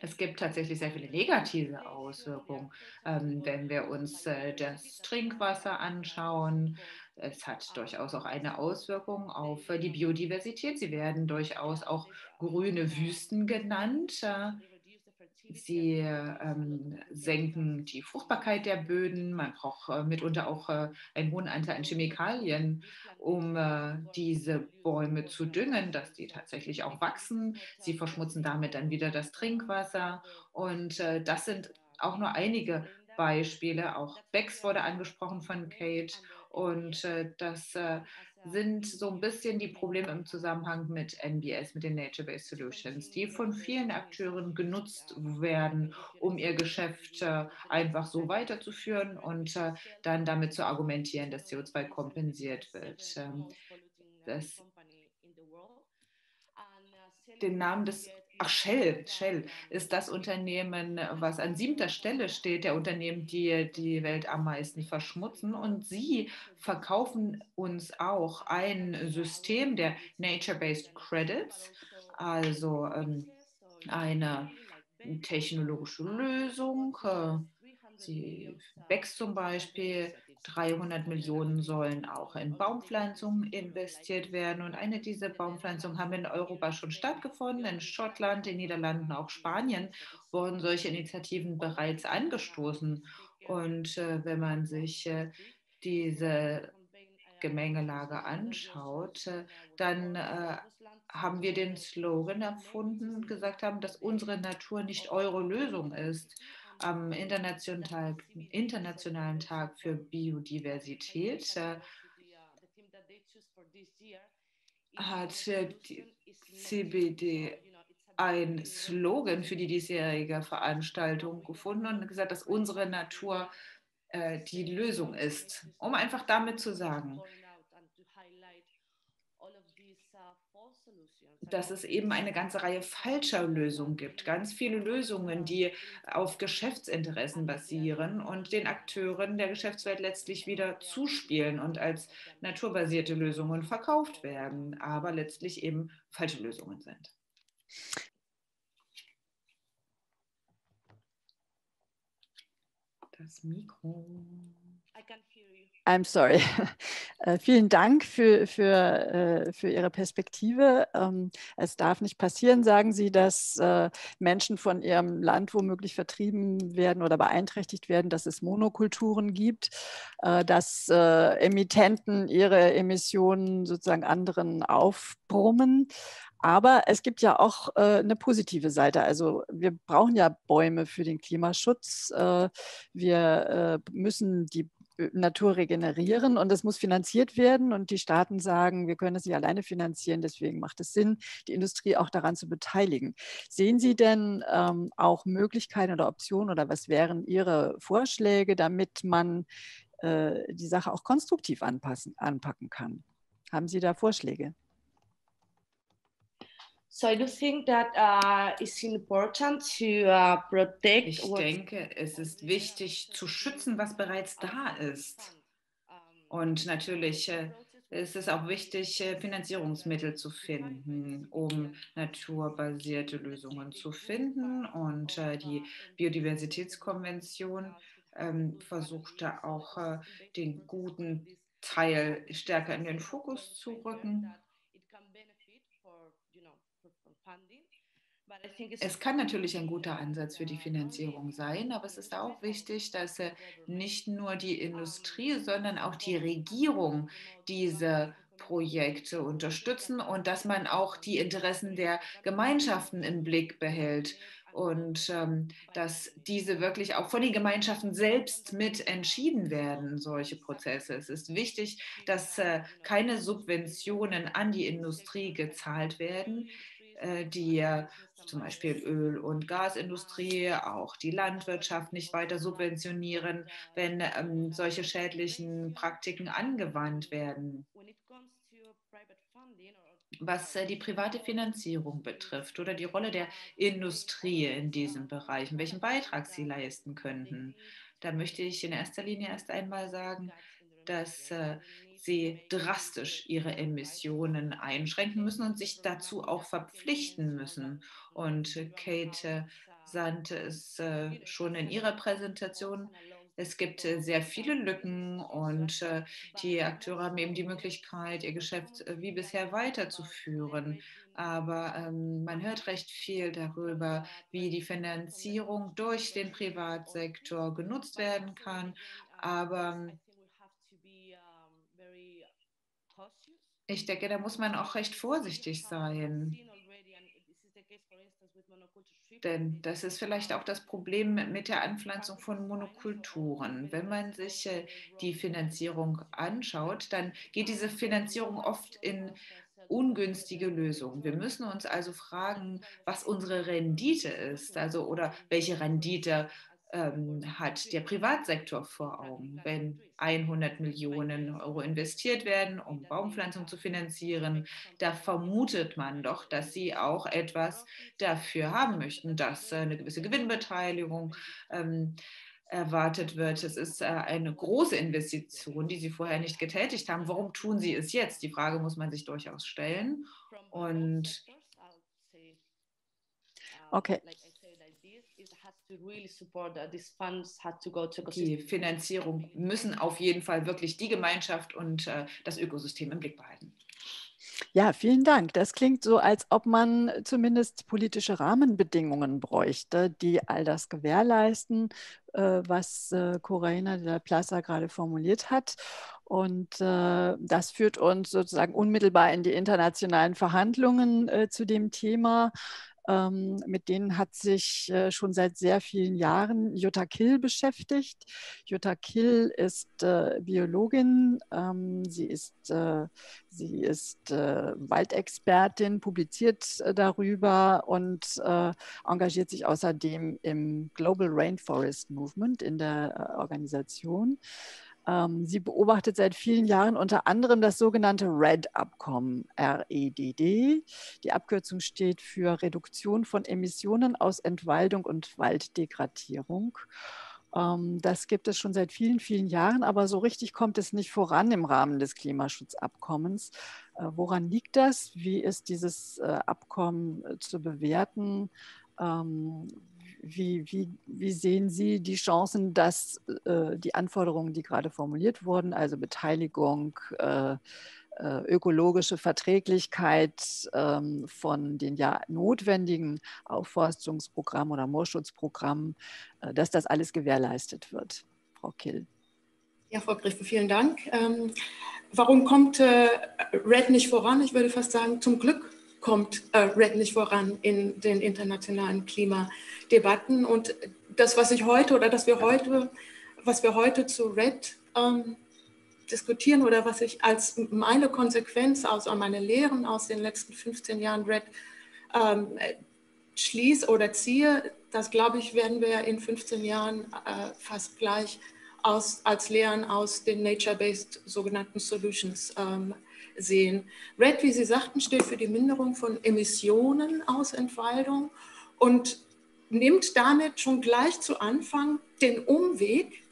Es gibt tatsächlich sehr viele negative Auswirkungen, ähm, wenn wir uns äh, das Trinkwasser anschauen. Es hat durchaus auch eine Auswirkung auf äh, die Biodiversität. Sie werden durchaus auch grüne Wüsten genannt. Äh, Sie ähm, senken die Fruchtbarkeit der Böden. Man braucht äh, mitunter auch äh, einen hohen Anteil an Chemikalien, um äh, diese Bäume zu düngen, dass die tatsächlich auch wachsen. Sie verschmutzen damit dann wieder das Trinkwasser. Und äh, das sind auch nur einige Beispiele. Auch Becks wurde angesprochen von Kate. Und äh, das äh, sind so ein bisschen die Probleme im Zusammenhang mit NBS, mit den Nature-Based Solutions, die von vielen Akteuren genutzt werden, um ihr Geschäft äh, einfach so weiterzuführen und äh, dann damit zu argumentieren, dass CO2 kompensiert wird. Ähm, das, den Namen des Ach, Shell, Shell ist das Unternehmen, was an siebter Stelle steht, der Unternehmen, die die Welt am meisten verschmutzen. Und sie verkaufen uns auch ein System der Nature-Based Credits, also ähm, eine technologische Lösung, äh, Sie wächst zum Beispiel. 300 Millionen sollen auch in Baumpflanzungen investiert werden. Und eine dieser Baumpflanzungen haben in Europa schon stattgefunden. In Schottland, den Niederlanden, auch Spanien wurden solche Initiativen bereits angestoßen. Und äh, wenn man sich äh, diese Gemengelage anschaut, äh, dann äh, haben wir den Slogan erfunden und gesagt haben, dass unsere Natur nicht eure Lösung ist am Internationalen Tag, für Biodiversität äh, hat die CBD ein Slogan für die diesjährige Veranstaltung gefunden und gesagt, dass unsere Natur äh, die Lösung ist, um einfach damit zu sagen, dass es eben eine ganze Reihe falscher Lösungen gibt. Ganz viele Lösungen, die auf Geschäftsinteressen basieren und den Akteuren der Geschäftswelt letztlich wieder zuspielen und als naturbasierte Lösungen verkauft werden, aber letztlich eben falsche Lösungen sind. Das Mikro. I'm sorry. Äh, vielen Dank für, für, äh, für Ihre Perspektive. Ähm, es darf nicht passieren, sagen Sie, dass äh, Menschen von ihrem Land womöglich vertrieben werden oder beeinträchtigt werden, dass es Monokulturen gibt, dass Emittenten ihre Emissionen sozusagen anderen aufbrummen. Aber es gibt ja auch äh, eine positive Seite. Also wir brauchen ja Bäume für den Klimaschutz. Äh, wir äh, müssen die Natur regenerieren und es muss finanziert werden. Und die Staaten sagen, wir können es nicht alleine finanzieren, deswegen macht es Sinn, die Industrie auch daran zu beteiligen. Sehen Sie denn ähm, auch Möglichkeiten oder Optionen oder was wären Ihre Vorschläge, damit man äh, die Sache auch konstruktiv anpassen, anpacken kann? Haben Sie da Vorschläge? So I do think that uh, it's important to uh, protect. Ich denke, es ist wichtig zu schützen, was bereits da ist. Und natürlich äh, ist es auch wichtig, äh, Finanzierungsmittel zu finden, um naturbasierte Lösungen zu finden. Und äh, die Biodiversitätskonvention ähm, versucht da auch äh, den guten Teil stärker in den Fokus zu rücken. Es kann natürlich ein guter Ansatz für die Finanzierung sein, aber es ist auch wichtig, dass nicht nur die Industrie, sondern auch die Regierung diese Projekte unterstützen und dass man auch die Interessen der Gemeinschaften im Blick behält und ähm, dass diese wirklich auch von den Gemeinschaften selbst mit entschieden werden, solche Prozesse. Es ist wichtig, dass äh, keine Subventionen an die Industrie gezahlt werden, äh, die zum Beispiel Öl- und Gasindustrie, auch die Landwirtschaft nicht weiter subventionieren, wenn ähm, solche schädlichen Praktiken angewandt werden. Was äh, die private Finanzierung betrifft oder die Rolle der Industrie in diesem Bereich, welchen Beitrag sie leisten könnten, da möchte ich in erster Linie erst einmal sagen, dass äh, sie drastisch ihre Emissionen einschränken müssen und sich dazu auch verpflichten müssen. Und Kate sandte es äh, schon in ihrer Präsentation. Es gibt äh, sehr viele Lücken und äh, die Akteure haben eben die Möglichkeit, ihr Geschäft wie bisher weiterzuführen. Aber ähm, man hört recht viel darüber, wie die Finanzierung durch den Privatsektor genutzt werden kann. Aber ich denke, da muss man auch recht vorsichtig sein. Denn das ist vielleicht auch das Problem mit der Anpflanzung von Monokulturen. Wenn man sich äh, die Finanzierung anschaut, dann geht diese Finanzierung oft in ungünstige Lösungen. Wir müssen uns also fragen, was unsere Rendite ist, also oder welche Rendite ähm, hat der Privatsektor vor Augen. Wenn 100 Millionen Euro investiert werden, um Baumpflanzung zu finanzieren, da vermutet man doch, dass sie auch etwas dafür haben möchten, dass äh, eine gewisse Gewinnbeteiligung ähm, erwartet wird. Es ist äh, eine große Investition, die sie vorher nicht getätigt haben. Warum tun sie es jetzt? Die Frage muss man sich durchaus stellen. Und okay. Die Finanzierung müssen auf jeden Fall wirklich die Gemeinschaft und äh, das Ökosystem im Blick behalten. Ja, vielen Dank. Das klingt so, als ob man zumindest politische Rahmenbedingungen bräuchte, die all das gewährleisten, äh, was äh, Coraina de la Plaza gerade formuliert hat. Und das führt uns sozusagen unmittelbar in die internationalen Verhandlungen zu dem Thema. Ähm, mit denen hat sich äh, schon seit sehr vielen Jahren Jutta Kill beschäftigt. Jutta Kill ist äh, Biologin, ähm, sie ist, äh, sie ist äh, Waldexpertin, publiziert äh, darüber und äh, engagiert sich außerdem im Global Rainforest Movement in der Organisation. Ähm, sie beobachtet seit vielen Jahren unter anderem das sogenannte RED-Abkommen, REDD. Die Abkürzung steht für Reduktion von Emissionen aus Entwaldung und Walddegradierung. Ähm, das gibt es schon seit vielen, vielen Jahren, aber so richtig kommt es nicht voran im Rahmen des Klimaschutzabkommens. Äh, woran liegt das? Wie ist dieses äh, Abkommen äh, zu bewerten? Wie, wie, wie sehen Sie die Chancen, dass äh, die Anforderungen, die gerade formuliert wurden, also Beteiligung, äh, äh, ökologische Verträglichkeit ähm, von den ja notwendigen Aufforstungsprogrammen oder Moorschutzprogrammen, äh, dass das alles gewährleistet wird? Frau Kill. Ja, Frau Griffe, vielen Dank. Ähm, warum kommt äh, RED nicht voran? Ich würde fast sagen, zum Glück kommt äh, RED nicht voran in den internationalen Klimadebatten. Und das, was ich heute oder dass wir heute, was wir heute zu RED ähm, diskutieren oder was ich als meine Konsequenz aus meine Lehren aus den letzten 15 Jahren RED ähm, schließe oder ziehe, das glaube ich, werden wir in 15 Jahren äh, fast gleich aus, als Lehren aus den Nature-Based sogenannten Solutions ähm, sehen. RED, wie Sie sagten, steht für die Minderung von Emissionen aus Entwaldung und nimmt damit schon gleich zu Anfang den Umweg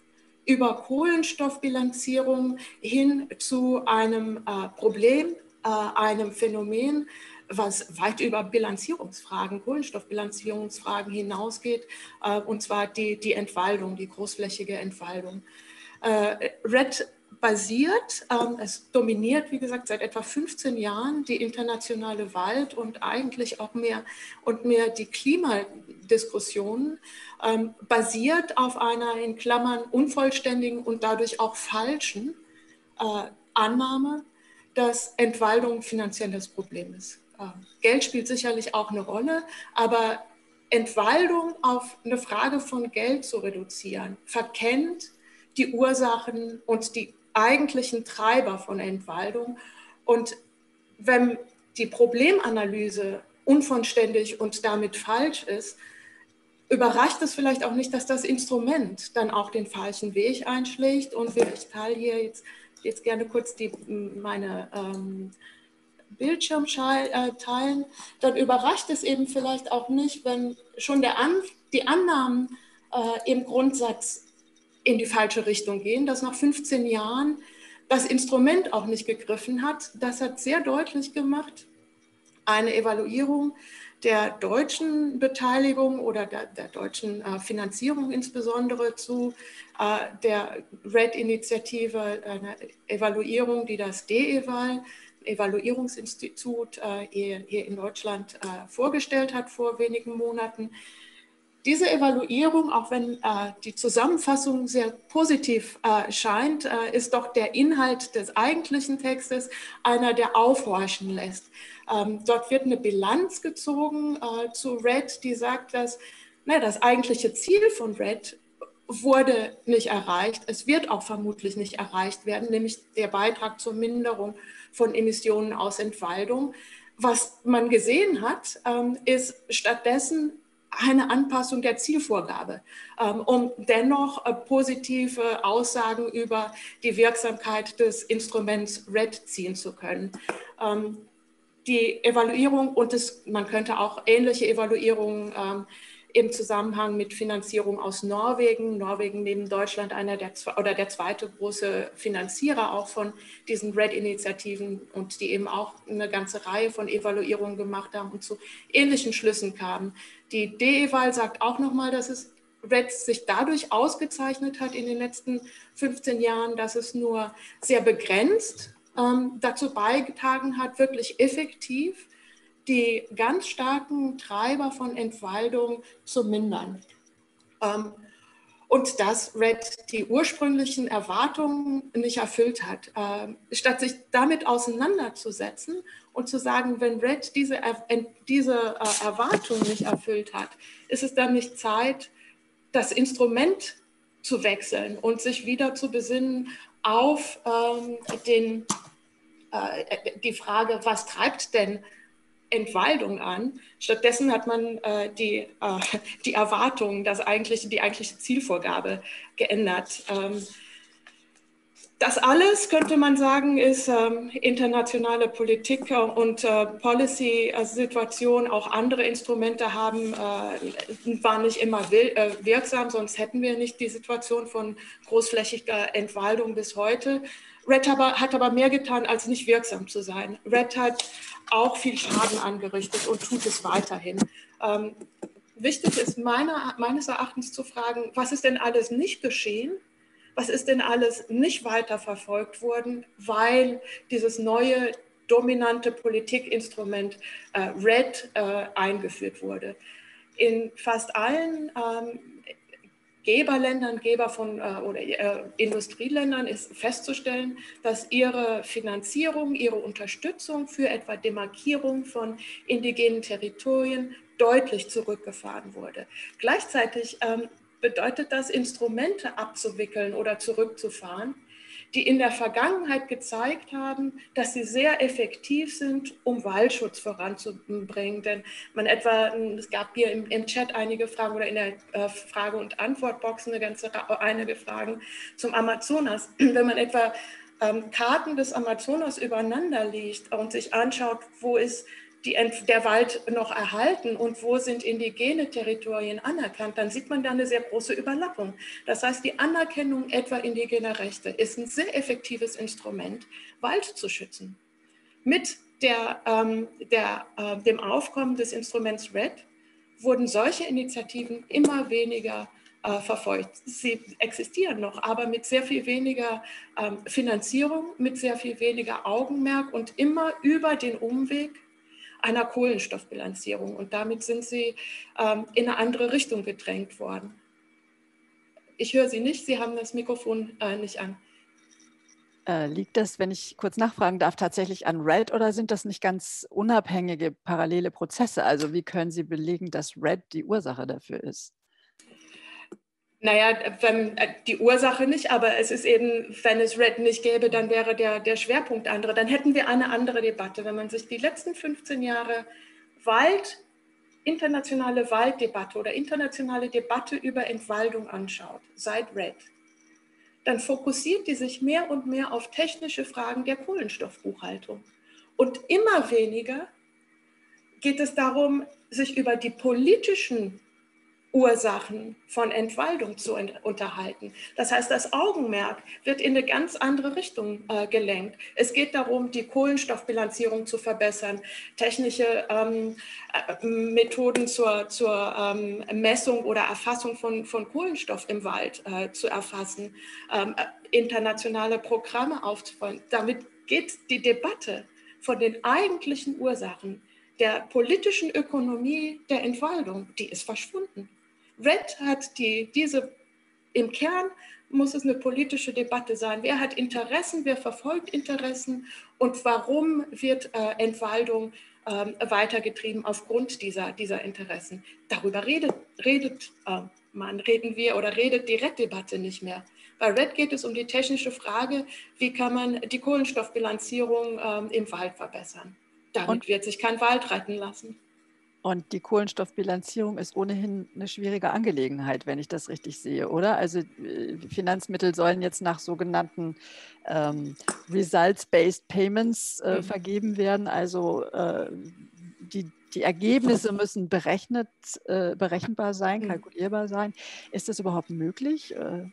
über Kohlenstoffbilanzierung hin zu einem äh, Problem, äh, einem Phänomen, was weit über Bilanzierungsfragen, Kohlenstoffbilanzierungsfragen hinausgeht, äh, und zwar die, die Entwaldung, die großflächige Entwaldung. Äh, RED basiert. Ähm, es dominiert, wie gesagt, seit etwa 15 Jahren die internationale Wald und eigentlich auch mehr und mehr die Klimadiskussionen, ähm, basiert auf einer in Klammern unvollständigen und dadurch auch falschen äh, Annahme, dass Entwaldung finanzielles Problem ist. Äh, Geld spielt sicherlich auch eine Rolle, aber Entwaldung auf eine Frage von Geld zu reduzieren, verkennt die Ursachen und die eigentlichen Treiber von Entwaldung. Und wenn die Problemanalyse unvollständig und damit falsch ist, überrascht es vielleicht auch nicht, dass das Instrument dann auch den falschen Weg einschlägt. Und ich teile hier jetzt, jetzt gerne kurz die, meine ähm, Bildschirm äh, teilen. Dann überrascht es eben vielleicht auch nicht, wenn schon der An die Annahmen äh, im Grundsatz in die falsche Richtung gehen, dass nach 15 Jahren das Instrument auch nicht gegriffen hat. Das hat sehr deutlich gemacht, eine Evaluierung der deutschen Beteiligung oder der, der deutschen äh, Finanzierung insbesondere zu äh, der RED-Initiative, eine Evaluierung, die das DEVAL, Evaluierungsinstitut, äh, hier, hier, in Deutschland äh, vorgestellt hat vor wenigen Monaten diese Evaluierung, auch wenn äh, die Zusammenfassung sehr positiv äh, scheint, äh, ist doch der Inhalt des eigentlichen Textes einer, der aufhorchen lässt. Ähm, dort wird eine Bilanz gezogen äh, zu RED, die sagt, dass na, das eigentliche Ziel von RED wurde nicht erreicht. Es wird auch vermutlich nicht erreicht werden, nämlich der Beitrag zur Minderung von Emissionen aus Entwaldung. Was man gesehen hat, ähm, ist stattdessen eine Anpassung der Zielvorgabe, ähm, um dennoch äh, positive Aussagen über die Wirksamkeit des Instruments RED ziehen zu können. Ähm, die Evaluierung und es, man könnte auch ähnliche Evaluierungen ähm, im Zusammenhang mit Finanzierung aus Norwegen. Norwegen neben Deutschland einer der oder der zweite große Finanzierer auch von diesen RED-Initiativen und die eben auch eine ganze Reihe von Evaluierungen gemacht haben und zu ähnlichen Schlüssen kamen. Die DEWAL sagt auch nochmal, dass es Red sich dadurch ausgezeichnet hat in den letzten 15 Jahren, dass es nur sehr begrenzt ähm, dazu beigetragen hat, wirklich effektiv die ganz starken Treiber von Entwaldung zu mindern. Ähm, und dass Red die ursprünglichen Erwartungen nicht erfüllt hat. Ähm, statt sich damit auseinanderzusetzen und zu sagen, wenn Red diese, diese äh, Erwartungen nicht erfüllt hat, ist es dann nicht Zeit, das Instrument zu wechseln und sich wieder zu besinnen auf ähm, den, äh, die Frage, was treibt denn Entwaldung an. Stattdessen hat man äh, die, äh, die Erwartungen, das eigentliche, die eigentliche Zielvorgabe geändert. Ähm, das alles, könnte man sagen, ist ähm, internationale Politik und äh, Policy-Situation. Auch andere Instrumente haben, äh, waren nicht immer will, äh, wirksam, sonst hätten wir nicht die Situation von großflächiger Entwaldung bis heute. Red hat aber mehr getan, als nicht wirksam zu sein. Red hat auch viel Schaden angerichtet und tut es weiterhin. Ähm, wichtig ist meiner, meines Erachtens zu fragen, was ist denn alles nicht geschehen? Was ist denn alles nicht weiterverfolgt worden, weil dieses neue dominante Politikinstrument äh, RED äh, eingeführt wurde? In fast allen ähm, Geberländern, Geber von äh, oder äh, Industrieländern ist festzustellen, dass ihre Finanzierung, ihre Unterstützung für etwa Demarkierung von indigenen Territorien deutlich zurückgefahren wurde. Gleichzeitig ähm, bedeutet das, Instrumente abzuwickeln oder zurückzufahren, die in der Vergangenheit gezeigt haben, dass sie sehr effektiv sind, um Waldschutz voranzubringen. Denn man etwa, es gab hier im, im Chat einige Fragen oder in der äh, Frage- und Antwortbox eine ganze einige Fragen zum Amazonas. Wenn man etwa ähm, Karten des Amazonas übereinander liest und sich anschaut, wo ist die, der Wald noch erhalten und wo sind indigene Territorien anerkannt, dann sieht man da eine sehr große Überlappung. Das heißt, die Anerkennung etwa indigener Rechte ist ein sehr effektives Instrument, Wald zu schützen. Mit der, ähm, der, äh, dem Aufkommen des Instruments RED wurden solche Initiativen immer weniger äh, verfolgt. Sie existieren noch, aber mit sehr viel weniger ähm, Finanzierung, mit sehr viel weniger Augenmerk und immer über den Umweg einer Kohlenstoffbilanzierung. Und damit sind sie ähm, in eine andere Richtung gedrängt worden. Ich höre Sie nicht, Sie haben das Mikrofon äh, nicht an. Äh, liegt das, wenn ich kurz nachfragen darf, tatsächlich an RED oder sind das nicht ganz unabhängige parallele Prozesse? Also wie können Sie belegen, dass RED die Ursache dafür ist? Naja, wenn, äh, die Ursache nicht, aber es ist eben, wenn es Red nicht gäbe, dann wäre der, der Schwerpunkt andere. Dann hätten wir eine andere Debatte. Wenn man sich die letzten 15 Jahre Wald, internationale Walddebatte oder internationale Debatte über Entwaldung anschaut, seit Red, dann fokussiert die sich mehr und mehr auf technische Fragen der Kohlenstoffbuchhaltung. Und immer weniger geht es darum, sich über die politischen Ursachen von Entwaldung zu unterhalten. Das heißt, das Augenmerk wird in eine ganz andere Richtung äh, gelenkt. Es geht darum, die Kohlenstoffbilanzierung zu verbessern, technische ähm, äh, Methoden zur, zur ähm, Messung oder Erfassung von, von Kohlenstoff im Wald äh, zu erfassen, ähm, äh, internationale Programme aufzubauen. Damit geht die Debatte von den eigentlichen Ursachen der politischen Ökonomie der Entwaldung, die ist verschwunden. Red hat die, diese, im Kern muss es eine politische Debatte sein. Wer hat Interessen, wer verfolgt Interessen und warum wird äh, Entwaldung äh, weitergetrieben aufgrund dieser, dieser Interessen? Darüber redet, redet äh, man, reden wir oder redet die Red-Debatte nicht mehr. Bei Red geht es um die technische Frage, wie kann man die Kohlenstoffbilanzierung ähm, im Wald verbessern. Damit und? wird sich kein Wald retten lassen. Und die Kohlenstoffbilanzierung ist ohnehin eine schwierige Angelegenheit, wenn ich das richtig sehe, oder? Also äh, Finanzmittel sollen jetzt nach sogenannten ähm, Results-Based Payments äh, mhm. vergeben werden. Also äh, die, die Ergebnisse müssen berechnet, äh, berechenbar sein, mhm. kalkulierbar sein. Ist das überhaupt möglich? Äh,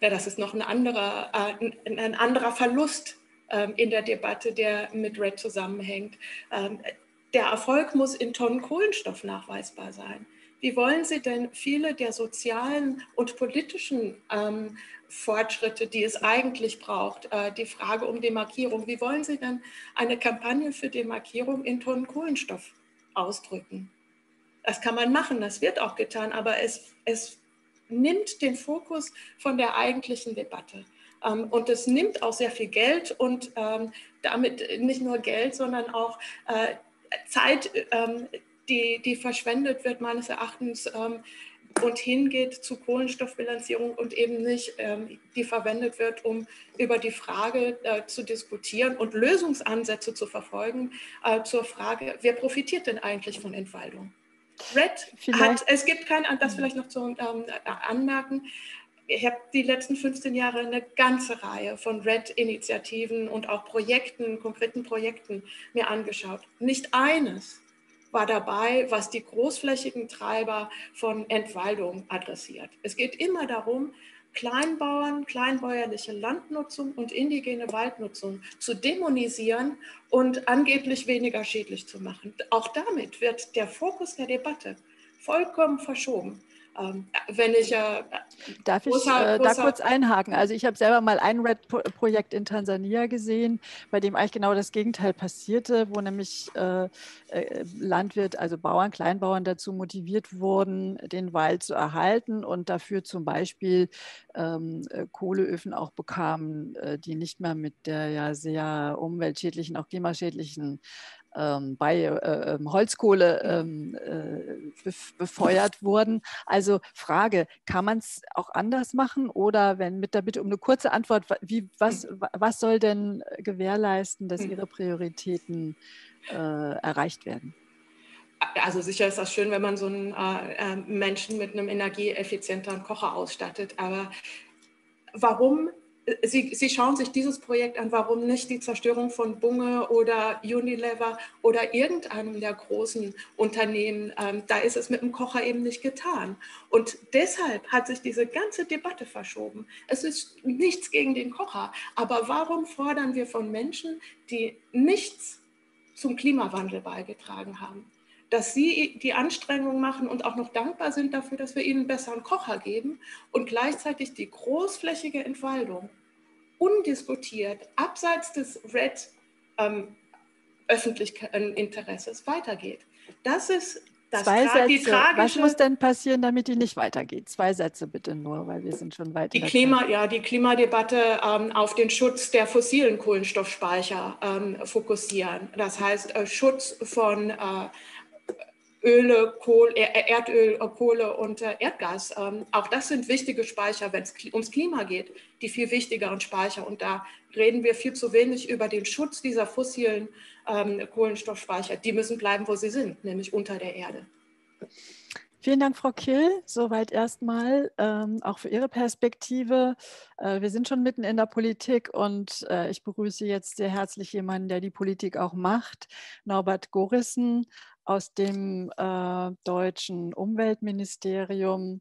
ja, das ist noch ein anderer, äh, ein, ein anderer Verlust ähm, in der Debatte, der mit RED zusammenhängt. Der Erfolg muss in Tonnen Kohlenstoff nachweisbar sein. Wie wollen Sie denn viele der sozialen und politischen ähm, Fortschritte, die es eigentlich braucht, äh, die Frage um Demarkierung, wie wollen Sie denn eine Kampagne für Demarkierung in Tonnen Kohlenstoff ausdrücken? Das kann man machen, das wird auch getan, aber es, es nimmt den Fokus von der eigentlichen Debatte. Ähm, und es nimmt auch sehr viel Geld und ähm, damit nicht nur Geld, sondern auch äh, Zeit, ähm, die, die verschwendet wird, meines Erachtens, und hingeht zu Kohlenstoffbilanzierung und eben nicht, die verwendet wird, um über die Frage äh, zu diskutieren und Lösungsansätze zu verfolgen äh, zur Frage, wer profitiert denn eigentlich von Entwaldung? Red hat, es gibt kein, das vielleicht noch zu ähm, anmerken, ich habe die letzten 15 Jahre eine ganze Reihe von RED-Initiativen und auch Projekten, konkreten Projekten mir angeschaut. Nicht eines war dabei, was die großflächigen Treiber von Entwaldung adressiert. Es geht immer darum, Kleinbauern, kleinbäuerliche Landnutzung und indigene Waldnutzung zu dämonisieren und angeblich weniger schädlich zu machen. Auch damit wird der Fokus der Debatte vollkommen verschoben. Ähm, wenn ich äh, Darf ich großer, äh, da kurz einhaken? Also ich habe selber mal ein RED-Projekt in Tansania gesehen, bei dem eigentlich genau das Gegenteil passierte, wo nämlich äh, äh, Landwirt, also Bauern, Kleinbauern dazu motiviert wurden, den Wald zu erhalten und dafür zum Beispiel ähm, äh, Kohleöfen auch bekamen, äh, die nicht mehr mit der ja sehr umweltschädlichen, auch klimaschädlichen bei äh, ähm, Holzkohle ähm, äh, befeuert wurden. Also Frage, kann man es auch anders machen oder wenn mit der Bitte um eine kurze Antwort, wie, was, was soll denn gewährleisten, dass hm. Ihre Prioritäten äh, erreicht werden? Also sicher ist das schön, wenn man so einen äh, äh Menschen mit einem energieeffizienteren Kocher ausstattet, aber warum Sie, Sie, schauen sich dieses Projekt an, warum nicht die Zerstörung von Bunge oder Unilever oder irgendeinem der großen Unternehmen. Ähm, da ist es mit dem Kocher eben nicht getan. Und deshalb hat sich diese ganze Debatte verschoben. Es ist nichts gegen den Kocher, aber warum fordern wir von Menschen, die nichts zum Klimawandel beigetragen haben, dass sie die Anstrengung machen und auch noch dankbar sind dafür, dass wir ihnen einen besseren Kocher geben und gleichzeitig die großflächige Entwaldung undiskutiert abseits des Red ähm, öffentlichen Interesses weitergeht. Das ist das Zwei Sätze. Die tragische, Was muss denn passieren, damit die nicht weitergeht? Zwei Sätze bitte nur, weil wir sind schon weit. Die, Klima, ja, die Klimadebatte ähm, auf den Schutz der fossilen Kohlenstoffspeicher ähm, fokussieren. Das heißt, äh, Schutz von äh, Öle, Kohl, Erdöl, Kohle und äh, Erdgas. Ähm, auch das sind wichtige Speicher, wenn es ums Klima geht, die viel wichtigeren Speicher. Und da reden wir viel zu wenig über den Schutz dieser fossilen ähm, Kohlenstoffspeicher. Die müssen bleiben, wo sie sind, nämlich unter der Erde. Vielen Dank, Frau Kill. Soweit erstmal ähm, auch für Ihre Perspektive. Äh, wir sind schon mitten in der Politik und äh, ich begrüße jetzt sehr herzlich jemanden, der die Politik auch macht, Norbert Gorissen aus dem äh, deutschen Umweltministerium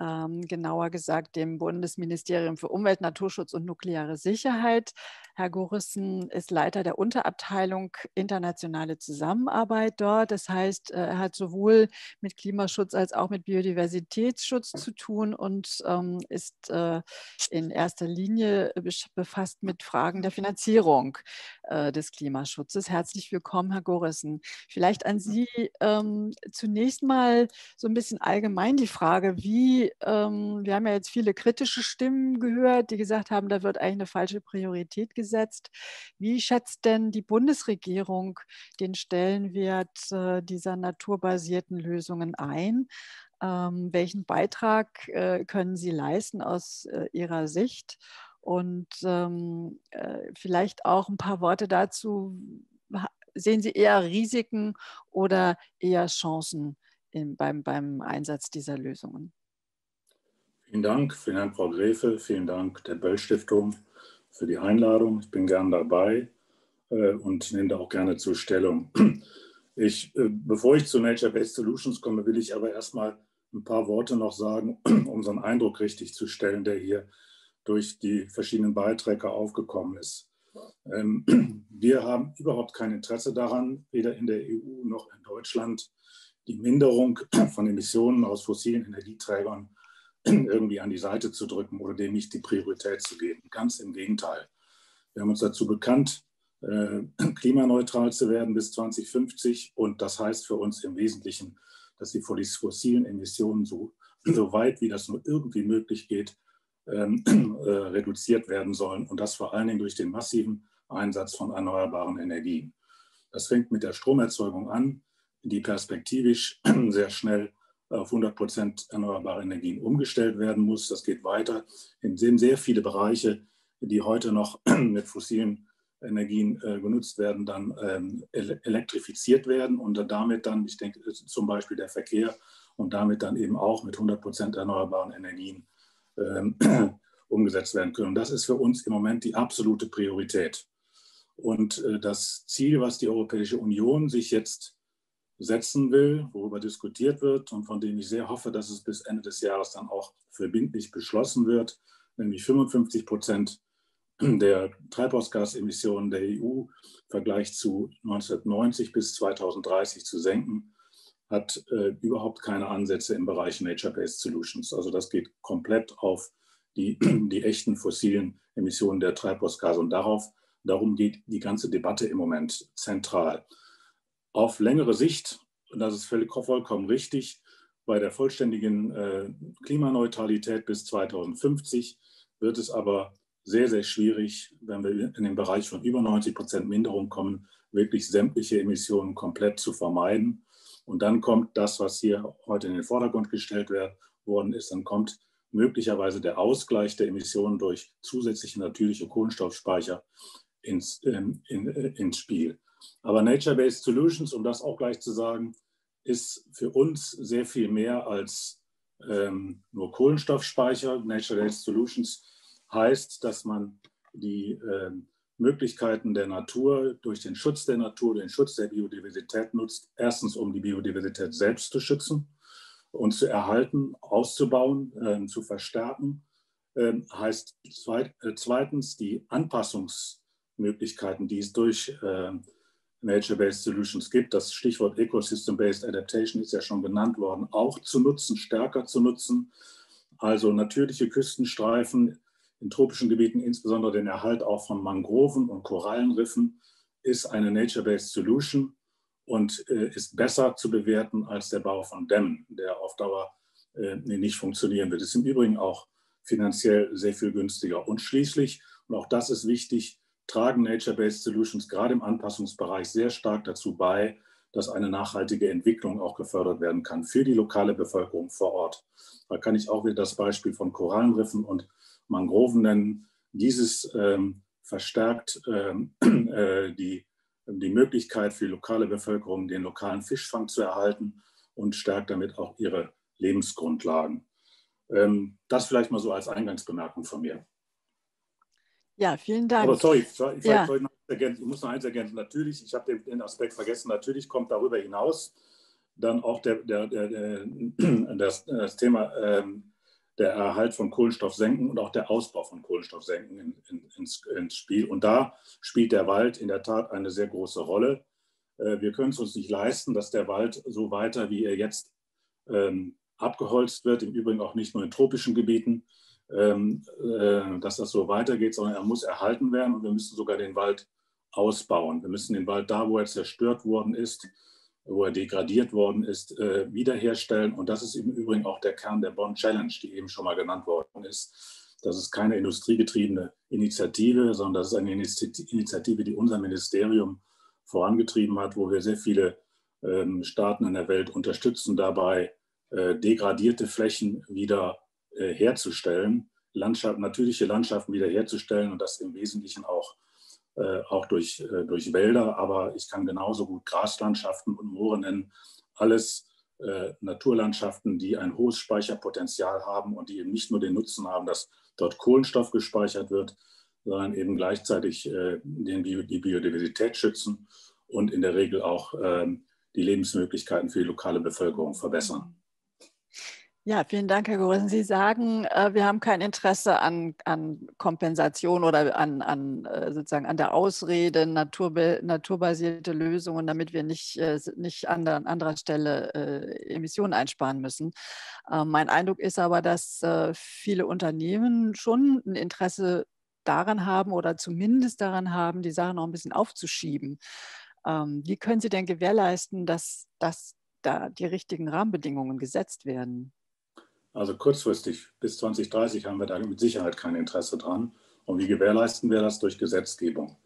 ähm, genauer gesagt dem Bundesministerium für Umwelt, Naturschutz und nukleare Sicherheit. Herr Gorissen ist Leiter der Unterabteilung internationale Zusammenarbeit dort. Das heißt, äh, er hat sowohl mit Klimaschutz als auch mit Biodiversitätsschutz zu tun und ähm, ist äh, in erster Linie befasst mit Fragen der Finanzierung äh, des Klimaschutzes. Herzlich willkommen, Herr Gorissen. Vielleicht an Sie ähm, zunächst mal so ein bisschen allgemein die Frage, wie ähm, wir haben ja jetzt viele kritische Stimmen gehört, die gesagt haben, da wird eigentlich eine falsche Priorität gesetzt. Wie schätzt denn die Bundesregierung den Stellenwert äh, dieser naturbasierten Lösungen ein? Ähm, welchen Beitrag äh, können sie leisten aus äh, ihrer Sicht? Und ähm, äh, vielleicht auch ein paar Worte dazu. Sehen Sie eher Risiken oder eher Chancen in, beim, beim Einsatz dieser Lösungen? Vielen Dank, vielen Dank, Frau Gräfe, vielen Dank der Böll Stiftung für die Einladung. Ich bin gern dabei äh, und nehme da auch gerne zur Stellung. Ich, äh, bevor ich zu Nature-Based Solutions komme, will ich aber erstmal ein paar Worte noch sagen, um so einen Eindruck richtig zu stellen, der hier durch die verschiedenen Beiträge aufgekommen ist. Ähm, wir haben überhaupt kein Interesse daran, weder in der EU noch in Deutschland, die Minderung von Emissionen aus fossilen Energieträgern irgendwie an die Seite zu drücken oder dem nicht die Priorität zu geben. Ganz im Gegenteil. Wir haben uns dazu bekannt, äh, klimaneutral zu werden bis 2050. Und das heißt für uns im Wesentlichen, dass die fossilen Emissionen so, so weit wie das nur irgendwie möglich geht, ähm, äh, reduziert werden sollen. Und das vor allen Dingen durch den massiven Einsatz von erneuerbaren Energien. Das fängt mit der Stromerzeugung an, die perspektivisch sehr schnell auf 100 Prozent erneuerbare Energien umgestellt werden muss. Das geht weiter in sehr viele Bereiche, die heute noch mit fossilen Energien äh, genutzt werden, dann ähm, elektrifiziert werden und damit dann, ich denke zum Beispiel der Verkehr und damit dann eben auch mit 100 Prozent erneuerbaren Energien ähm, umgesetzt werden können. Und das ist für uns im Moment die absolute Priorität. Und äh, das Ziel, was die Europäische Union sich jetzt setzen will, worüber diskutiert wird und von dem ich sehr hoffe, dass es bis Ende des Jahres dann auch verbindlich beschlossen wird, nämlich 55 Prozent der Treibhausgasemissionen der EU im Vergleich zu 1990 bis 2030 zu senken, hat äh, überhaupt keine Ansätze im Bereich Nature-Based Solutions. Also das geht komplett auf die, die echten fossilen Emissionen der Treibhausgase und darauf, darum geht die ganze Debatte im Moment zentral. Auf längere Sicht, und das ist vollkommen richtig, bei der vollständigen äh, Klimaneutralität bis 2050 wird es aber sehr, sehr schwierig, wenn wir in den Bereich von über 90 Prozent Minderung kommen, wirklich sämtliche Emissionen komplett zu vermeiden. Und dann kommt das, was hier heute in den Vordergrund gestellt worden ist, dann kommt möglicherweise der Ausgleich der Emissionen durch zusätzliche natürliche Kohlenstoffspeicher ins, in, in, ins Spiel. Aber Nature-Based Solutions, um das auch gleich zu sagen, ist für uns sehr viel mehr als ähm, nur Kohlenstoffspeicher. Nature-Based Solutions heißt, dass man die äh, Möglichkeiten der Natur durch den Schutz der Natur, den Schutz der Biodiversität nutzt. Erstens, um die Biodiversität selbst zu schützen und zu erhalten, auszubauen, äh, zu verstärken. Äh, heißt zweit, äh, zweitens die Anpassungsmöglichkeiten, die es durch ähm, Nature-Based Solutions gibt. Das Stichwort Ecosystem-Based Adaptation ist ja schon genannt worden, auch zu nutzen, stärker zu nutzen. Also natürliche Küstenstreifen in tropischen Gebieten, insbesondere den Erhalt auch von Mangroven und Korallenriffen, ist eine Nature-Based Solution und äh, ist besser zu bewerten als der Bau von Dämmen, der auf Dauer äh, nicht funktionieren wird. Ist im Übrigen auch finanziell sehr viel günstiger. Und schließlich, und auch das ist wichtig, tragen Nature-Based Solutions gerade im Anpassungsbereich sehr stark dazu bei, dass eine nachhaltige Entwicklung auch gefördert werden kann für die lokale Bevölkerung vor Ort. Da kann ich auch wieder das Beispiel von Korallenriffen und Mangroven nennen. Dieses ähm, verstärkt ähm, äh, die, die Möglichkeit für die lokale Bevölkerung, den lokalen Fischfang zu erhalten und stärkt damit auch ihre Lebensgrundlagen. Ähm, das vielleicht mal so als Eingangsbemerkung von mir. Ja, vielen Dank. Aber sorry, ich, ja. ich muss noch eins ergänzen. Natürlich, ich habe den, Aspekt vergessen, natürlich kommt darüber hinaus dann auch der, der, der, das, das, Thema ähm, der Erhalt von Kohlenstoffsenken und auch der Ausbau von Kohlenstoffsenken in, in, ins, ins, Spiel. Und da spielt der Wald in der Tat eine sehr große Rolle. Äh, wir können es uns nicht leisten, dass der Wald so weiter, wie er jetzt ähm, abgeholzt wird, im Übrigen auch nicht nur in tropischen Gebieten, dass das so weitergeht, sondern er muss erhalten werden und wir müssen sogar den Wald ausbauen. Wir müssen den Wald da, wo er zerstört worden ist, wo er degradiert worden ist, äh, wiederherstellen. Und das ist im Übrigen auch der Kern der Bonn Challenge, die eben schon mal genannt worden ist. Das ist keine industriegetriebene Initiative, sondern das ist eine Initiative, die unser Ministerium vorangetrieben hat, wo wir sehr viele ähm, Staaten in der Welt unterstützen, dabei äh, degradierte Flächen wieder äh, herzustellen, Landschaft, natürliche Landschaften wiederherzustellen und das im Wesentlichen auch, äh, auch durch, äh, durch Wälder. Aber ich kann genauso gut Graslandschaften und Moore nennen. Alles äh, Naturlandschaften, die ein hohes Speicherpotenzial haben und die eben nicht nur den Nutzen haben, dass dort Kohlenstoff gespeichert wird, sondern eben gleichzeitig äh, den Bio, die Biodiversität schützen und in der Regel auch ähm, die Lebensmöglichkeiten für die lokale Bevölkerung verbessern. Ja, vielen Dank, Herr Gorissen. Sie sagen, äh, wir haben kein Interesse an, an Kompensation oder an, an, äh, sozusagen an der Ausrede naturbasierte Lösungen, damit wir nicht, äh, nicht an, an anderer Stelle Emissionen einsparen müssen. Mein Eindruck ist aber, dass viele Unternehmen schon ein Interesse daran haben oder zumindest daran haben, die Sache noch ein bisschen aufzuschieben. Ähm, wie können Sie denn gewährleisten, dass, dass da die richtigen Rahmenbedingungen gesetzt werden? Also kurzfristig bis 2030 haben wir da mit Sicherheit kein Interesse dran. Und wie gewährleisten wir das? Durch Gesetzgebung.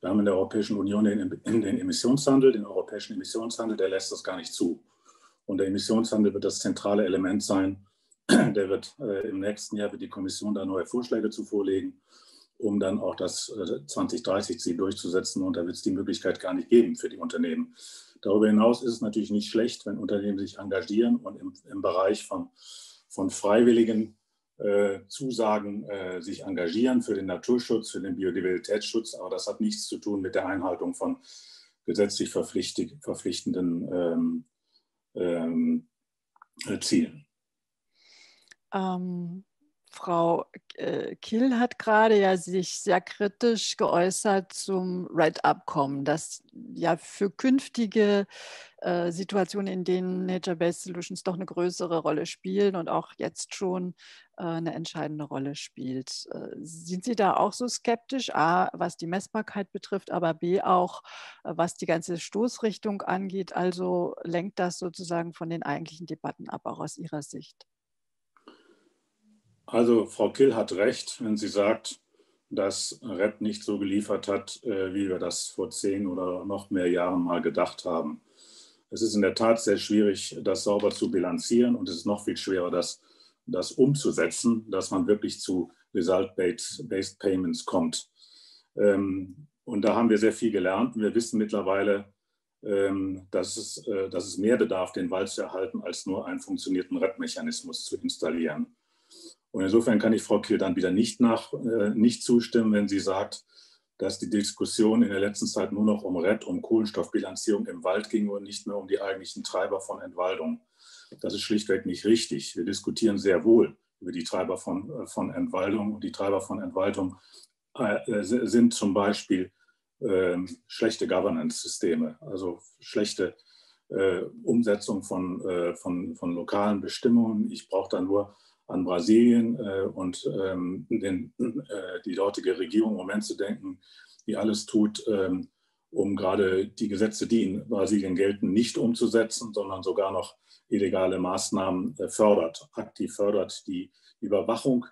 Wir haben in der Europäischen Union den, den Emissionshandel, den europäischen Emissionshandel, der lässt das gar nicht zu. Und der Emissionshandel wird das zentrale Element sein. Der wird äh, im nächsten Jahr wird die Kommission da neue Vorschläge zu vorlegen, um dann auch das äh, 2030-Ziel durchzusetzen. Und da wird es die Möglichkeit gar nicht geben für die Unternehmen. Darüber hinaus ist es natürlich nicht schlecht, wenn Unternehmen sich engagieren und im, im Bereich von von freiwilligen äh, Zusagen äh, sich engagieren für den Naturschutz, für den Biodiversitätsschutz. Aber das hat nichts zu tun mit der Einhaltung von gesetzlich verpflichtenden ähm, ähm, Zielen. Ähm, Frau äh, Kiel hat gerade ja sich sehr kritisch geäußert zum RED-Abkommen, das ja für künftige äh, Situationen, in denen Nature-Based Solutions doch eine größere Rolle spielen und auch jetzt schon äh, eine entscheidende Rolle spielt. sind Sie da auch so skeptisch, a, was die Messbarkeit betrifft, aber b, auch was die ganze Stoßrichtung angeht? Also lenkt das sozusagen von den eigentlichen Debatten ab, auch aus Ihrer Sicht? Also Frau Kill hat recht, wenn sie sagt, dass REP nicht so geliefert hat, äh, wie wir das vor zehn oder noch mehr Jahren mal gedacht haben. Es ist in der Tat sehr schwierig, das sauber zu bilanzieren und es ist noch viel schwerer, das, das umzusetzen, dass man wirklich zu Result-Based Payments kommt. Ähm, und da haben wir sehr viel gelernt. Wir wissen mittlerweile, ähm, dass es, äh, dass es mehr bedarf, den Wald zu erhalten, als nur einen funktionierenden REP-Mechanismus zu installieren. Und insofern kann ich Frau Kiel dann wieder nicht, nach, äh, nicht zustimmen, wenn sie sagt, dass die Diskussion in der letzten Zeit nur noch um RED, um Kohlenstoffbilanzierung im Wald ging und nicht mehr um die eigentlichen Treiber von Entwaldung. Das ist schlichtweg nicht richtig. Wir diskutieren sehr wohl über die Treiber von, äh, von Entwaldung. Und die Treiber von Entwaldung äh, sind zum Beispiel äh, schlechte Governance-Systeme, also schlechte äh, Umsetzung von, äh, von, von lokalen Bestimmungen. Ich brauche da nur an Brasilien äh, und ähm, den, äh, die dortige Regierung im Moment zu denken, die alles tut, ähm, um gerade die Gesetze, die in Brasilien gelten, nicht umzusetzen, sondern sogar noch illegale Maßnahmen äh, fördert, aktiv fördert, die Überwachung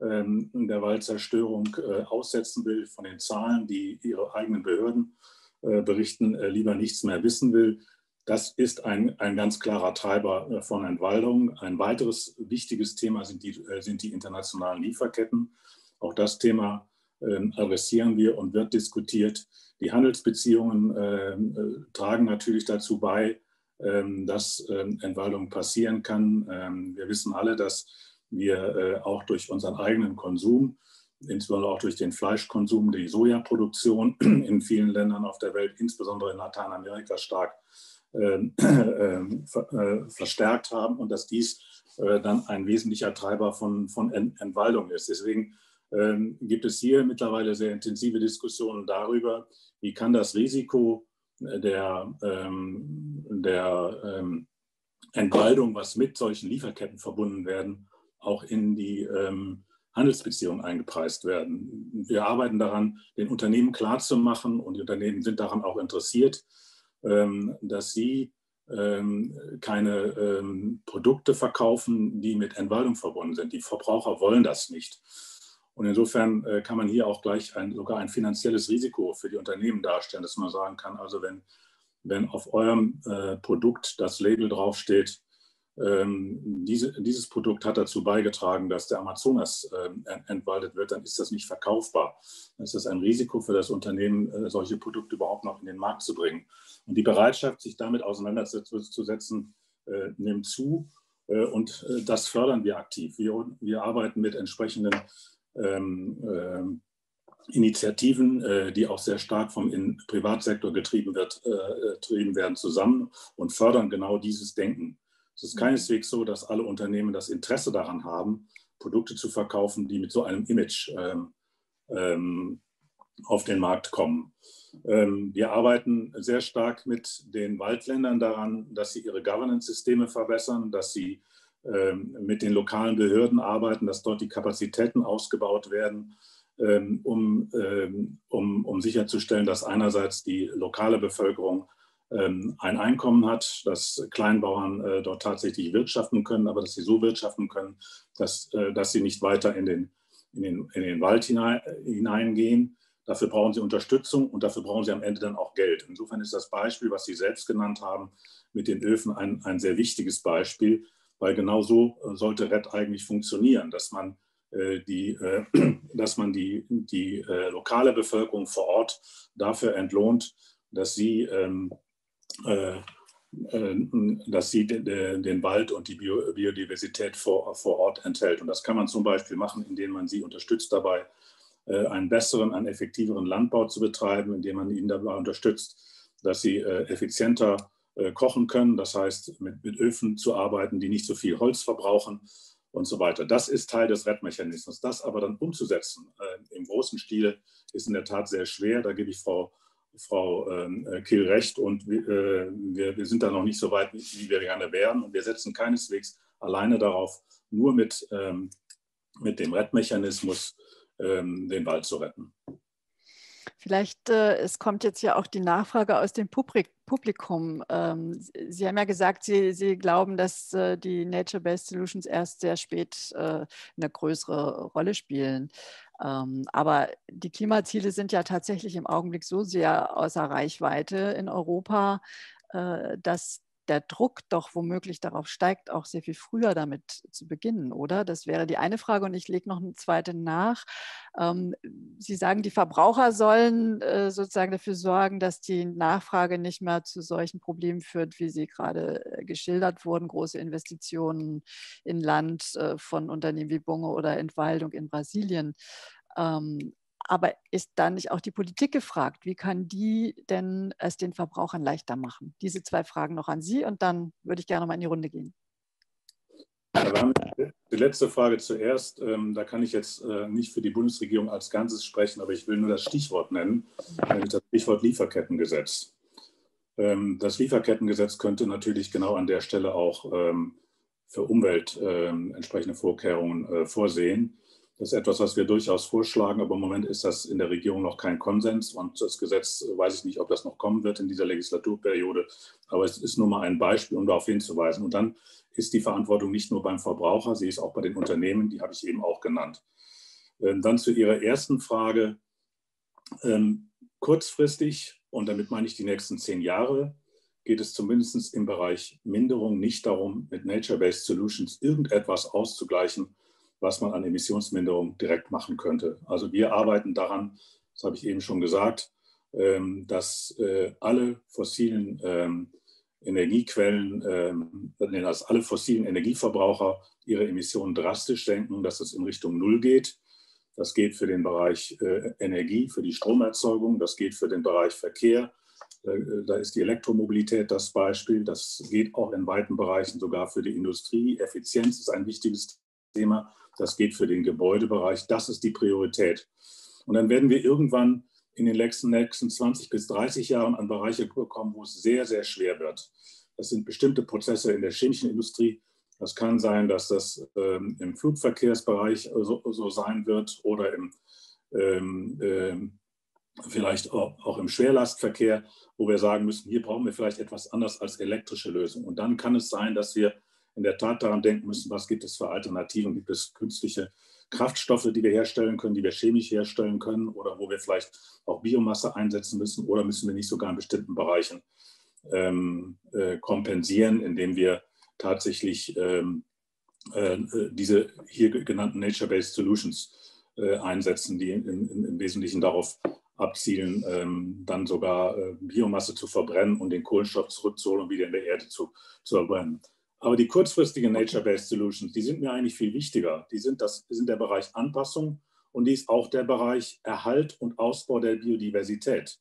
ähm, der Waldzerstörung aussetzen will, von den Zahlen, die ihre eigenen Behörden berichten, lieber nichts mehr wissen will. Das ist ein, ein ganz klarer Treiber äh, von Entwaldung. Ein weiteres wichtiges Thema sind die, äh, sind die internationalen Lieferketten. Auch das Thema äh, adressieren wir und wird diskutiert. Die Handelsbeziehungen äh, äh tragen natürlich dazu bei, äh, dass Entwaldung passieren kann. Ähm, wir wissen alle, dass wir auch durch unseren eigenen Konsum, insbesondere auch durch den Fleischkonsum, die Sojaproduktion in vielen Ländern auf der Welt, insbesondere in Lateinamerika, stark ähm, ähm, äh, verstärkt haben und dass dies äh, dann ein wesentlicher Treiber von, von Entwaldung ist. Deswegen ähm, gibt es hier mittlerweile sehr intensive Diskussionen darüber, wie kann das Risiko der, der Entwaldung, was mit solchen Lieferketten verbunden werden, auch in die Handelsbeziehungen eingepreist werden. Wir arbeiten daran, den Unternehmen klarzumachen und die Unternehmen sind daran auch interessiert, dass sie ähm, keine ähm, Produkte verkaufen, die mit Entwaldung verbunden sind. Die Verbraucher wollen das nicht. Und insofern äh, kann man hier auch gleich ein, sogar ein finanzielles Risiko für die Unternehmen darstellen, dass man sagen kann, also wenn, wenn auf eurem äh, Produkt das Label draufsteht, ähm, diese, dieses Produkt hat dazu beigetragen, dass der Amazonas äh, entwaldet wird, dann ist das nicht verkaufbar. Dann ist das ein Risiko für das Unternehmen, äh, solche Produkte überhaupt noch in den Markt zu bringen. Und die Bereitschaft, sich damit auseinanderzusetzen, äh, nimmt zu. Äh, und äh, das fördern wir aktiv. Wir, wir arbeiten mit entsprechenden ähm, ähm Initiativen, äh, die auch sehr stark vom Privatsektor getrieben, wird, getrieben werden, zusammen und fördern genau dieses Denken Es ist keineswegs so, dass alle Unternehmen das Interesse daran haben, Produkte zu verkaufen, die mit so einem Image ähm, ähm, auf den Markt kommen. Ähm, wir arbeiten sehr stark mit den Waldländern daran, dass sie ihre Governance-Systeme verbessern, dass sie ähm, mit den lokalen Behörden arbeiten, dass dort die Kapazitäten ausgebaut werden, ähm, um, um, um sicherzustellen, dass einerseits die lokale Bevölkerung ein Einkommen hat, dass Kleinbauern äh, dort tatsächlich wirtschaften können, aber dass sie so wirtschaften können, dass, äh, dass sie nicht weiter in den, in den, in den Wald hinein, hineingehen Dafür brauchen sie Unterstützung und dafür brauchen sie am Ende dann auch Geld. Insofern ist das Beispiel, was Sie selbst genannt haben, mit den Öfen ein, ein sehr wichtiges Beispiel, weil genau so äh, sollte RED eigentlich funktionieren, dass man äh, die, äh, dass man die, die äh, lokale Bevölkerung vor Ort dafür entlohnt, dass sie, ähm, äh, äh, dass sie den, Wald und die Bio, Biodiversität vor, Ort enthält. Und das kann man zum Beispiel machen, indem man sie unterstützt dabei, äh, einen besseren, einen effektiveren Landbau zu betreiben, indem man ihnen dabei unterstützt, dass sie äh, effizienter äh, kochen können, das heißt mit, mit Öfen zu arbeiten, die nicht so viel Holz verbrauchen und so weiter. Das ist Teil des Rettmechanismus. Das aber dann umzusetzen im großen Stil ist in der Tat sehr schwer. Da gebe ich Frau, Frau ähm, Kill recht und wir, wir, sind da noch nicht so weit, wie wir gerne wären. Und wir setzen keineswegs alleine darauf, nur mit, ähm, mit dem Rettmechanismus ähm, den Wald zu retten. Vielleicht, äh, es kommt jetzt ja auch die Nachfrage aus dem Publik Publikum. Ähm, Sie haben ja gesagt, Sie, Sie glauben, dass äh, die Nature-Based Solutions erst sehr spät äh, eine größere Rolle spielen. Ähm, aber die Klimaziele sind ja tatsächlich im Augenblick so sehr außer Reichweite in Europa, äh, dass der Druck doch womöglich darauf steigt, auch sehr viel früher damit zu beginnen, oder? Das wäre die eine Frage und ich lege noch eine zweite nach. Ähm, Sie sagen, die Verbraucher sollen äh, sozusagen dafür sorgen, dass die Nachfrage nicht mehr zu solchen Problemen führt, wie sie gerade äh, geschildert wurden, große Investitionen in Land äh, von Unternehmen wie Bunge oder Entwaldung in Brasilien. Ähm, aber ist da nicht auch die Politik gefragt? Wie kann die denn es den Verbrauchern leichter machen? Diese zwei Fragen noch an Sie und dann würde ich gerne mal in die Runde gehen. die letzte Frage zuerst. Ähm, da kann ich jetzt äh, nicht für die Bundesregierung als Ganzes sprechen, aber ich will nur das Stichwort nennen, das Stichwort Lieferkettengesetz. Ähm, das Lieferkettengesetz könnte natürlich genau an der Stelle auch ähm, für Umwelt entsprechende Vorkehrungen äh, vorsehen. Das ist etwas, was wir durchaus vorschlagen, aber im Moment ist das in der Regierung noch kein Konsens und das Gesetz weiß ich nicht, ob das noch kommen wird in dieser Legislaturperiode, aber es ist nur mal ein Beispiel, um darauf hinzuweisen. Und dann ist die Verantwortung nicht nur beim Verbraucher, sie ist auch bei den Unternehmen, die habe ich eben auch genannt. Ähm, dann zu Ihrer ersten Frage. Ähm, kurzfristig, und damit meine ich die nächsten zehn Jahre, geht es zumindest im Bereich Minderung nicht darum, mit Nature-Based Solutions irgendetwas auszugleichen, was man an Emissionsminderung direkt machen könnte. Also wir arbeiten daran, das habe ich eben schon gesagt, ähm, dass äh, alle fossilen ähm, Energiequellen, ähm, dass alle fossilen Energieverbraucher ihre Emissionen drastisch senken, dass es in Richtung Null geht. Das geht für den Bereich äh, Energie, für die Stromerzeugung, das geht für den Bereich Verkehr. Äh, da ist die Elektromobilität das Beispiel. Das geht auch in weiten Bereichen sogar für die Industrie. Effizienz ist ein wichtiges Thema. Das geht für den Gebäudebereich. Das ist die Priorität. Und dann werden wir irgendwann in den nächsten, nächsten 20 bis 30 Jahren an Bereiche kommen, wo es sehr, sehr schwer wird. Das sind bestimmte Prozesse in der chemischen Industrie. Das kann sein, dass das ähm, im Flugverkehrsbereich so, so, sein wird oder im, ähm, ähm, vielleicht auch, auch, im Schwerlastverkehr, wo wir sagen müssen, hier brauchen wir vielleicht etwas anders als elektrische Lösungen. Und dann kann es sein, dass wir in der Tat daran denken müssen, was gibt es für Alternativen? Gibt es künstliche Kraftstoffe, die wir herstellen können, die wir chemisch herstellen können oder wo wir vielleicht auch Biomasse einsetzen müssen oder müssen wir nicht sogar in bestimmten Bereichen ähm, äh, kompensieren, indem wir tatsächlich ähm, äh, diese hier genannten Nature-Based Solutions äh, einsetzen, die in, im Wesentlichen darauf abzielen, ähm, dann sogar äh, Biomasse zu verbrennen und den Kohlenstoff zurückzuholen und wieder in der Erde zu, zu verbrennen. Aber die kurzfristigen Nature-Based Solutions, die sind mir eigentlich viel wichtiger. Die sind, das, sind der Bereich Anpassung und die ist auch der Bereich Erhalt und Ausbau der Biodiversität.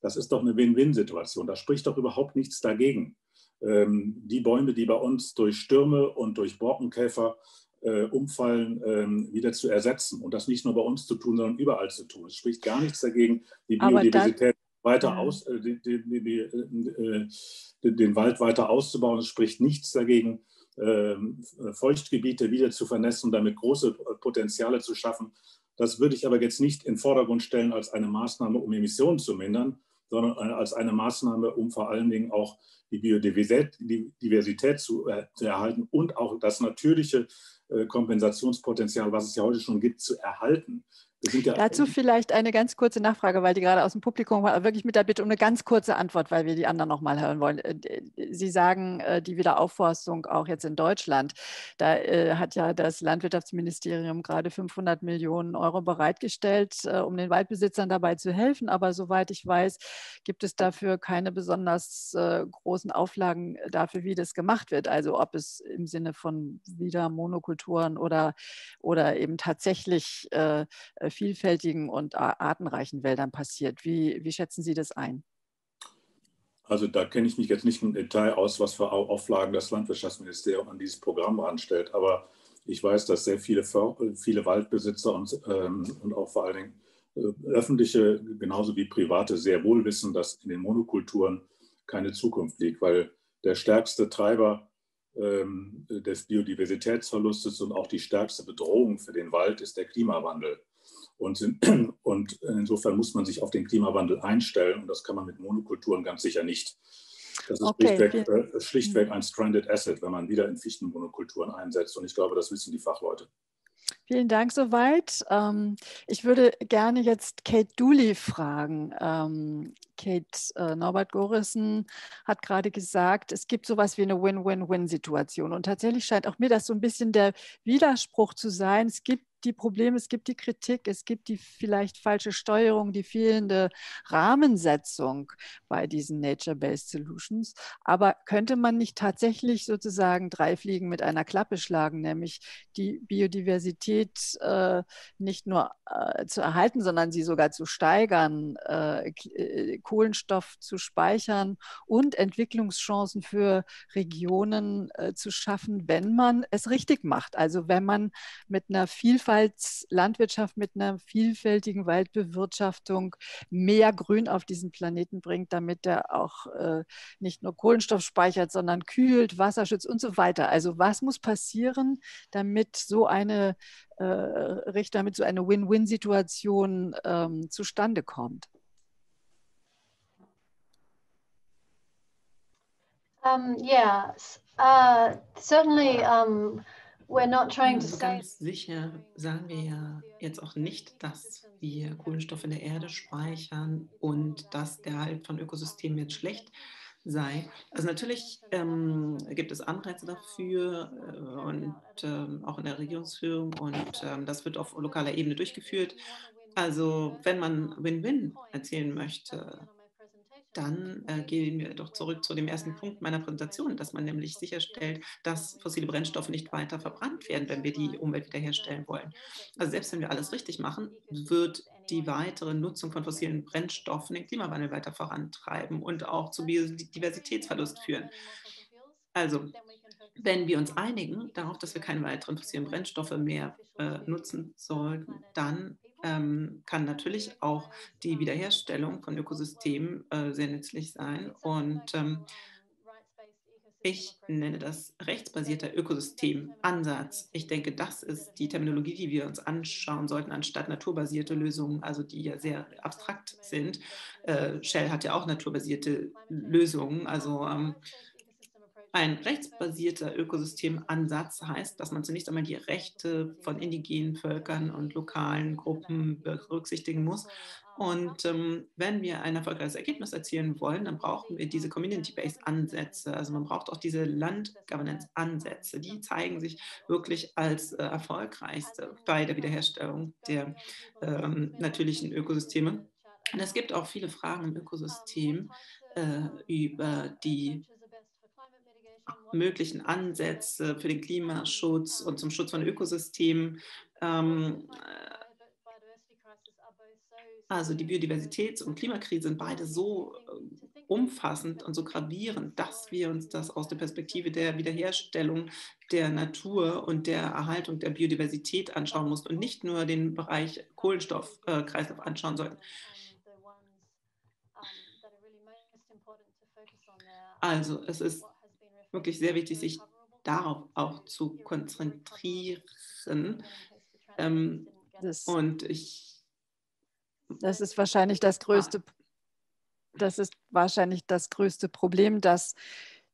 Das ist doch eine Win-Win-Situation. Da spricht doch überhaupt nichts dagegen. ähm, die Bäume, die bei uns durch Stürme und durch Borkenkäfer äh, umfallen, ähm, wieder zu ersetzen. Und das nicht nur bei uns zu tun, sondern überall zu tun. Es spricht gar nichts dagegen, die Biodiversität weiter ja. aus, äh, die, die, die, äh, den Wald weiter auszubauen. Es spricht nichts dagegen, ähm, Feuchtgebiete wieder zu vernässen, damit große Potenziale zu schaffen. Das würde ich aber jetzt nicht in den Vordergrund stellen als eine Maßnahme, um Emissionen zu mindern, sondern als eine Maßnahme, um vor allen Dingen auch die Biodiversität zu, äh, erhalten und auch das natürliche äh, Kompensationspotenzial, was es ja heute schon gibt, zu erhalten. Ja Dazu vielleicht eine ganz kurze Nachfrage, weil die gerade aus dem Publikum war, wirklich mit der Bitte um eine ganz kurze Antwort, weil wir die anderen noch mal hören wollen. Äh, Sie sagen, äh, die Wiederaufforstung auch jetzt in Deutschland, da hat ja das Landwirtschaftsministerium gerade 500 Millionen Euro bereitgestellt, um den Waldbesitzern dabei zu helfen. Aber soweit ich weiß, gibt es dafür keine besonders großen Auflagen dafür, wie das gemacht wird. Also ob es im Sinne von wieder Monokulturen oder, oder eben tatsächlich äh, vielfältigen und artenreichen Wäldern passiert. Wie, wie schätzen Sie das ein? Also da kenne ich mich jetzt nicht im Detail aus, was für Auflagen das Landwirtschaftsministerium an dieses Programm anstellt. Aber ich weiß, dass sehr viele, viele Waldbesitzer und, ähm, und auch vor allen Dingen äh, öffentliche genauso wie private sehr wohl wissen, dass in den Monokulturen keine Zukunft liegt, weil der stärkste Treiber ähm, des Biodiversitätsverlustes und auch die stärkste Bedrohung für den Wald ist der Klimawandel. Und, und insofern muss man sich auf den Klimawandel einstellen und das kann man mit Monokulturen ganz sicher nicht. Das ist okay. schlichtweg, äh, schlichtweg ein Stranded Asset, wenn man wieder in Fichtenmonokulturen einsetzt. Und ich glaube, das wissen die Fachleute. Vielen Dank soweit. Ähm, ich würde gerne jetzt Kate Dooley fragen. Ähm, Kate äh, Norbert Gorissen hat gerade gesagt, es gibt sowas wie eine Win-Win-Win-Situation. Und tatsächlich scheint auch mir das so ein bisschen der Widerspruch zu sein. Es gibt die Probleme, es gibt die Kritik, es gibt die vielleicht falsche Steuerung, die fehlende Rahmensetzung bei diesen Nature-Based Solutions. Aber könnte man nicht tatsächlich sozusagen drei Fliegen mit einer Klappe schlagen, nämlich die Biodiversität äh, nicht nur äh, zu erhalten, sondern sie sogar zu steigern, äh, äh Kohlenstoff zu speichern und Entwicklungschancen für Regionen äh, zu schaffen, wenn man es richtig macht. Also wenn man mit einer Vielfalt Vielfaltslandwirtschaft mit einer vielfältigen Waldbewirtschaftung mehr Grün auf diesen Planeten bringt, damit er auch äh, nicht nur Kohlenstoff speichert, sondern kühlt, Wasser schützt und so weiter. Also was muss passieren, damit so eine äh, damit so eine Win-Win-Situation ähm, zustande kommt? Um, yeah, uh, certainly um, also ganz sicher sagen wir ja jetzt auch nicht, dass wir Kohlenstoff in der Erde speichern und dass der Halt von Ökosystemen jetzt schlecht sei. Also natürlich ähm, gibt es Anreize dafür äh, und ähm, auch in der Regierungsführung und ähm, das wird auf lokaler Ebene durchgeführt. Also wenn man Win-Win erzielen möchte, dann äh, gehen wir doch zurück zu dem ersten Punkt meiner Präsentation, dass man nämlich sicherstellt, dass fossile Brennstoffe nicht weiter verbrannt werden, wenn wir die Umwelt wiederherstellen wollen. Also selbst wenn wir alles richtig machen, wird die weitere Nutzung von fossilen Brennstoffen den Klimawandel weiter vorantreiben und auch zu Biodiversitätsverlust führen. Also wenn wir uns einigen darauf, dass wir keine weiteren fossilen Brennstoffe mehr äh, nutzen sollten, dann ähm, kann natürlich auch die Wiederherstellung von Ökosystemen äh, sehr nützlich sein. Und ähm, ich nenne das rechtsbasierter Ökosystemansatz. Ich denke, das ist die Terminologie, die wir uns anschauen sollten, anstatt naturbasierte Lösungen, also die ja sehr abstrakt sind. Äh, Shell hat ja auch naturbasierte Lösungen. Also ähm, ein rechtsbasierter Ökosystemansatz heißt, dass man zunächst einmal die Rechte von indigenen Völkern und lokalen Gruppen berücksichtigen muss. Und ähm, wenn wir ein erfolgreiches Ergebnis erzielen wollen, dann brauchen wir diese Community-Based Ansätze. Also man braucht auch diese Land-Governance-Ansätze. Die zeigen sich wirklich als äh, erfolgreichste bei der Wiederherstellung der ähm, natürlichen Ökosysteme. Und es gibt auch viele Fragen im Ökosystem äh, über die möglichen Ansätze für den Klimaschutz und zum Schutz von Ökosystemen. Ähm, Also die Biodiversitäts- und Klimakrise sind beide so äh, umfassend und so gravierend, dass wir uns das aus der Perspektive der Wiederherstellung der Natur und der Erhaltung der Biodiversität anschauen mussten und nicht nur den Bereich Kohlenstoffkreislauf äh, anschauen sollten. Also es ist wirklich sehr wichtig, sich darauf auch zu konzentrieren. Ähm, und ich das ist wahrscheinlich das größte, das ist wahrscheinlich das größte Problem, dass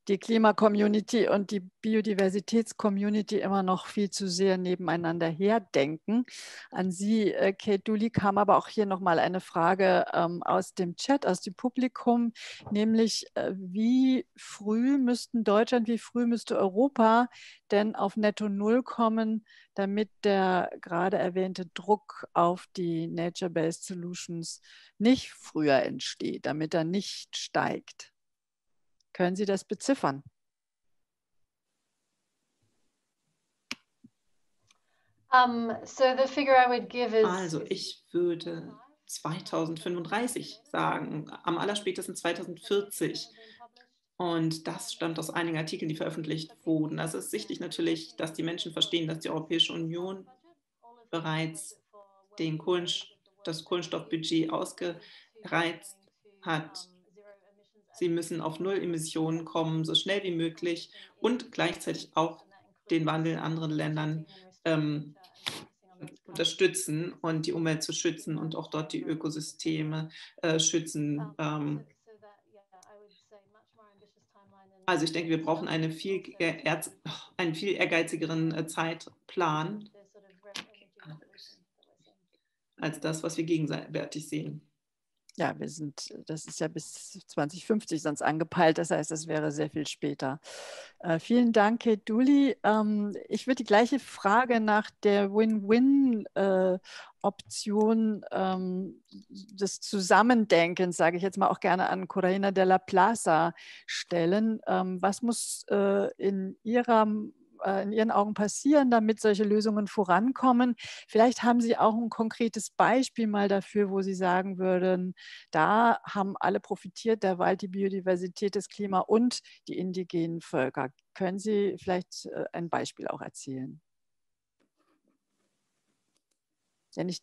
die Klimacommunity und die Biodiversitätscommunity immer noch viel zu sehr nebeneinander herdenken. An Sie, äh, Kate Dooley, kam aber auch hier nochmal eine Frage ähm, aus dem Chat, aus dem Publikum, nämlich äh, wie früh müssten Deutschland, wie früh müsste Europa denn auf Netto Null kommen, damit der gerade erwähnte Druck auf die Nature-Based Solutions nicht früher entsteht, damit er nicht steigt? Können Sie das beziffern? Um, so the figure I would give is, also ich würde 2035 sagen, am allerspätesten 2040. Und das stammt aus einigen Artikeln, die veröffentlicht wurden. Also es ist sichtlich natürlich, dass die Menschen verstehen, dass die Europäische Union bereits den Kohlenst das Kohlenstoffbudget ausgereizt hat Sie müssen auf Null Emissionen kommen, so schnell wie möglich und gleichzeitig auch den Wandel in anderen Ländern ähm, unterstützen und die Umwelt zu schützen und auch dort die Ökosysteme äh, schützen. Ähm. Also ich denke, wir brauchen eine viel, einen viel ehrgeizigeren äh, Zeitplan als das, was wir gegenwärtig sehen ja, wir sind, das ist ja bis 2050 sonst angepeilt, das heißt, das wäre sehr viel später. Äh, vielen Dank, Kate Dooley. Ähm, ich würde die gleiche Frage nach der Win-Win-Option äh, ähm, des Zusammendenkens, sage ich jetzt mal auch gerne an Corina de la Plaza stellen. Ähm, was muss äh, in Ihrer äh, in Ihren Augen passieren, damit solche Lösungen vorankommen? Vielleicht haben Sie auch ein konkretes Beispiel mal dafür, wo Sie sagen würden, da haben alle profitiert, der Wald, die Biodiversität, das Klima und die indigenen Völker. Können Sie vielleicht äh, ein Beispiel auch erzählen? Wenn ich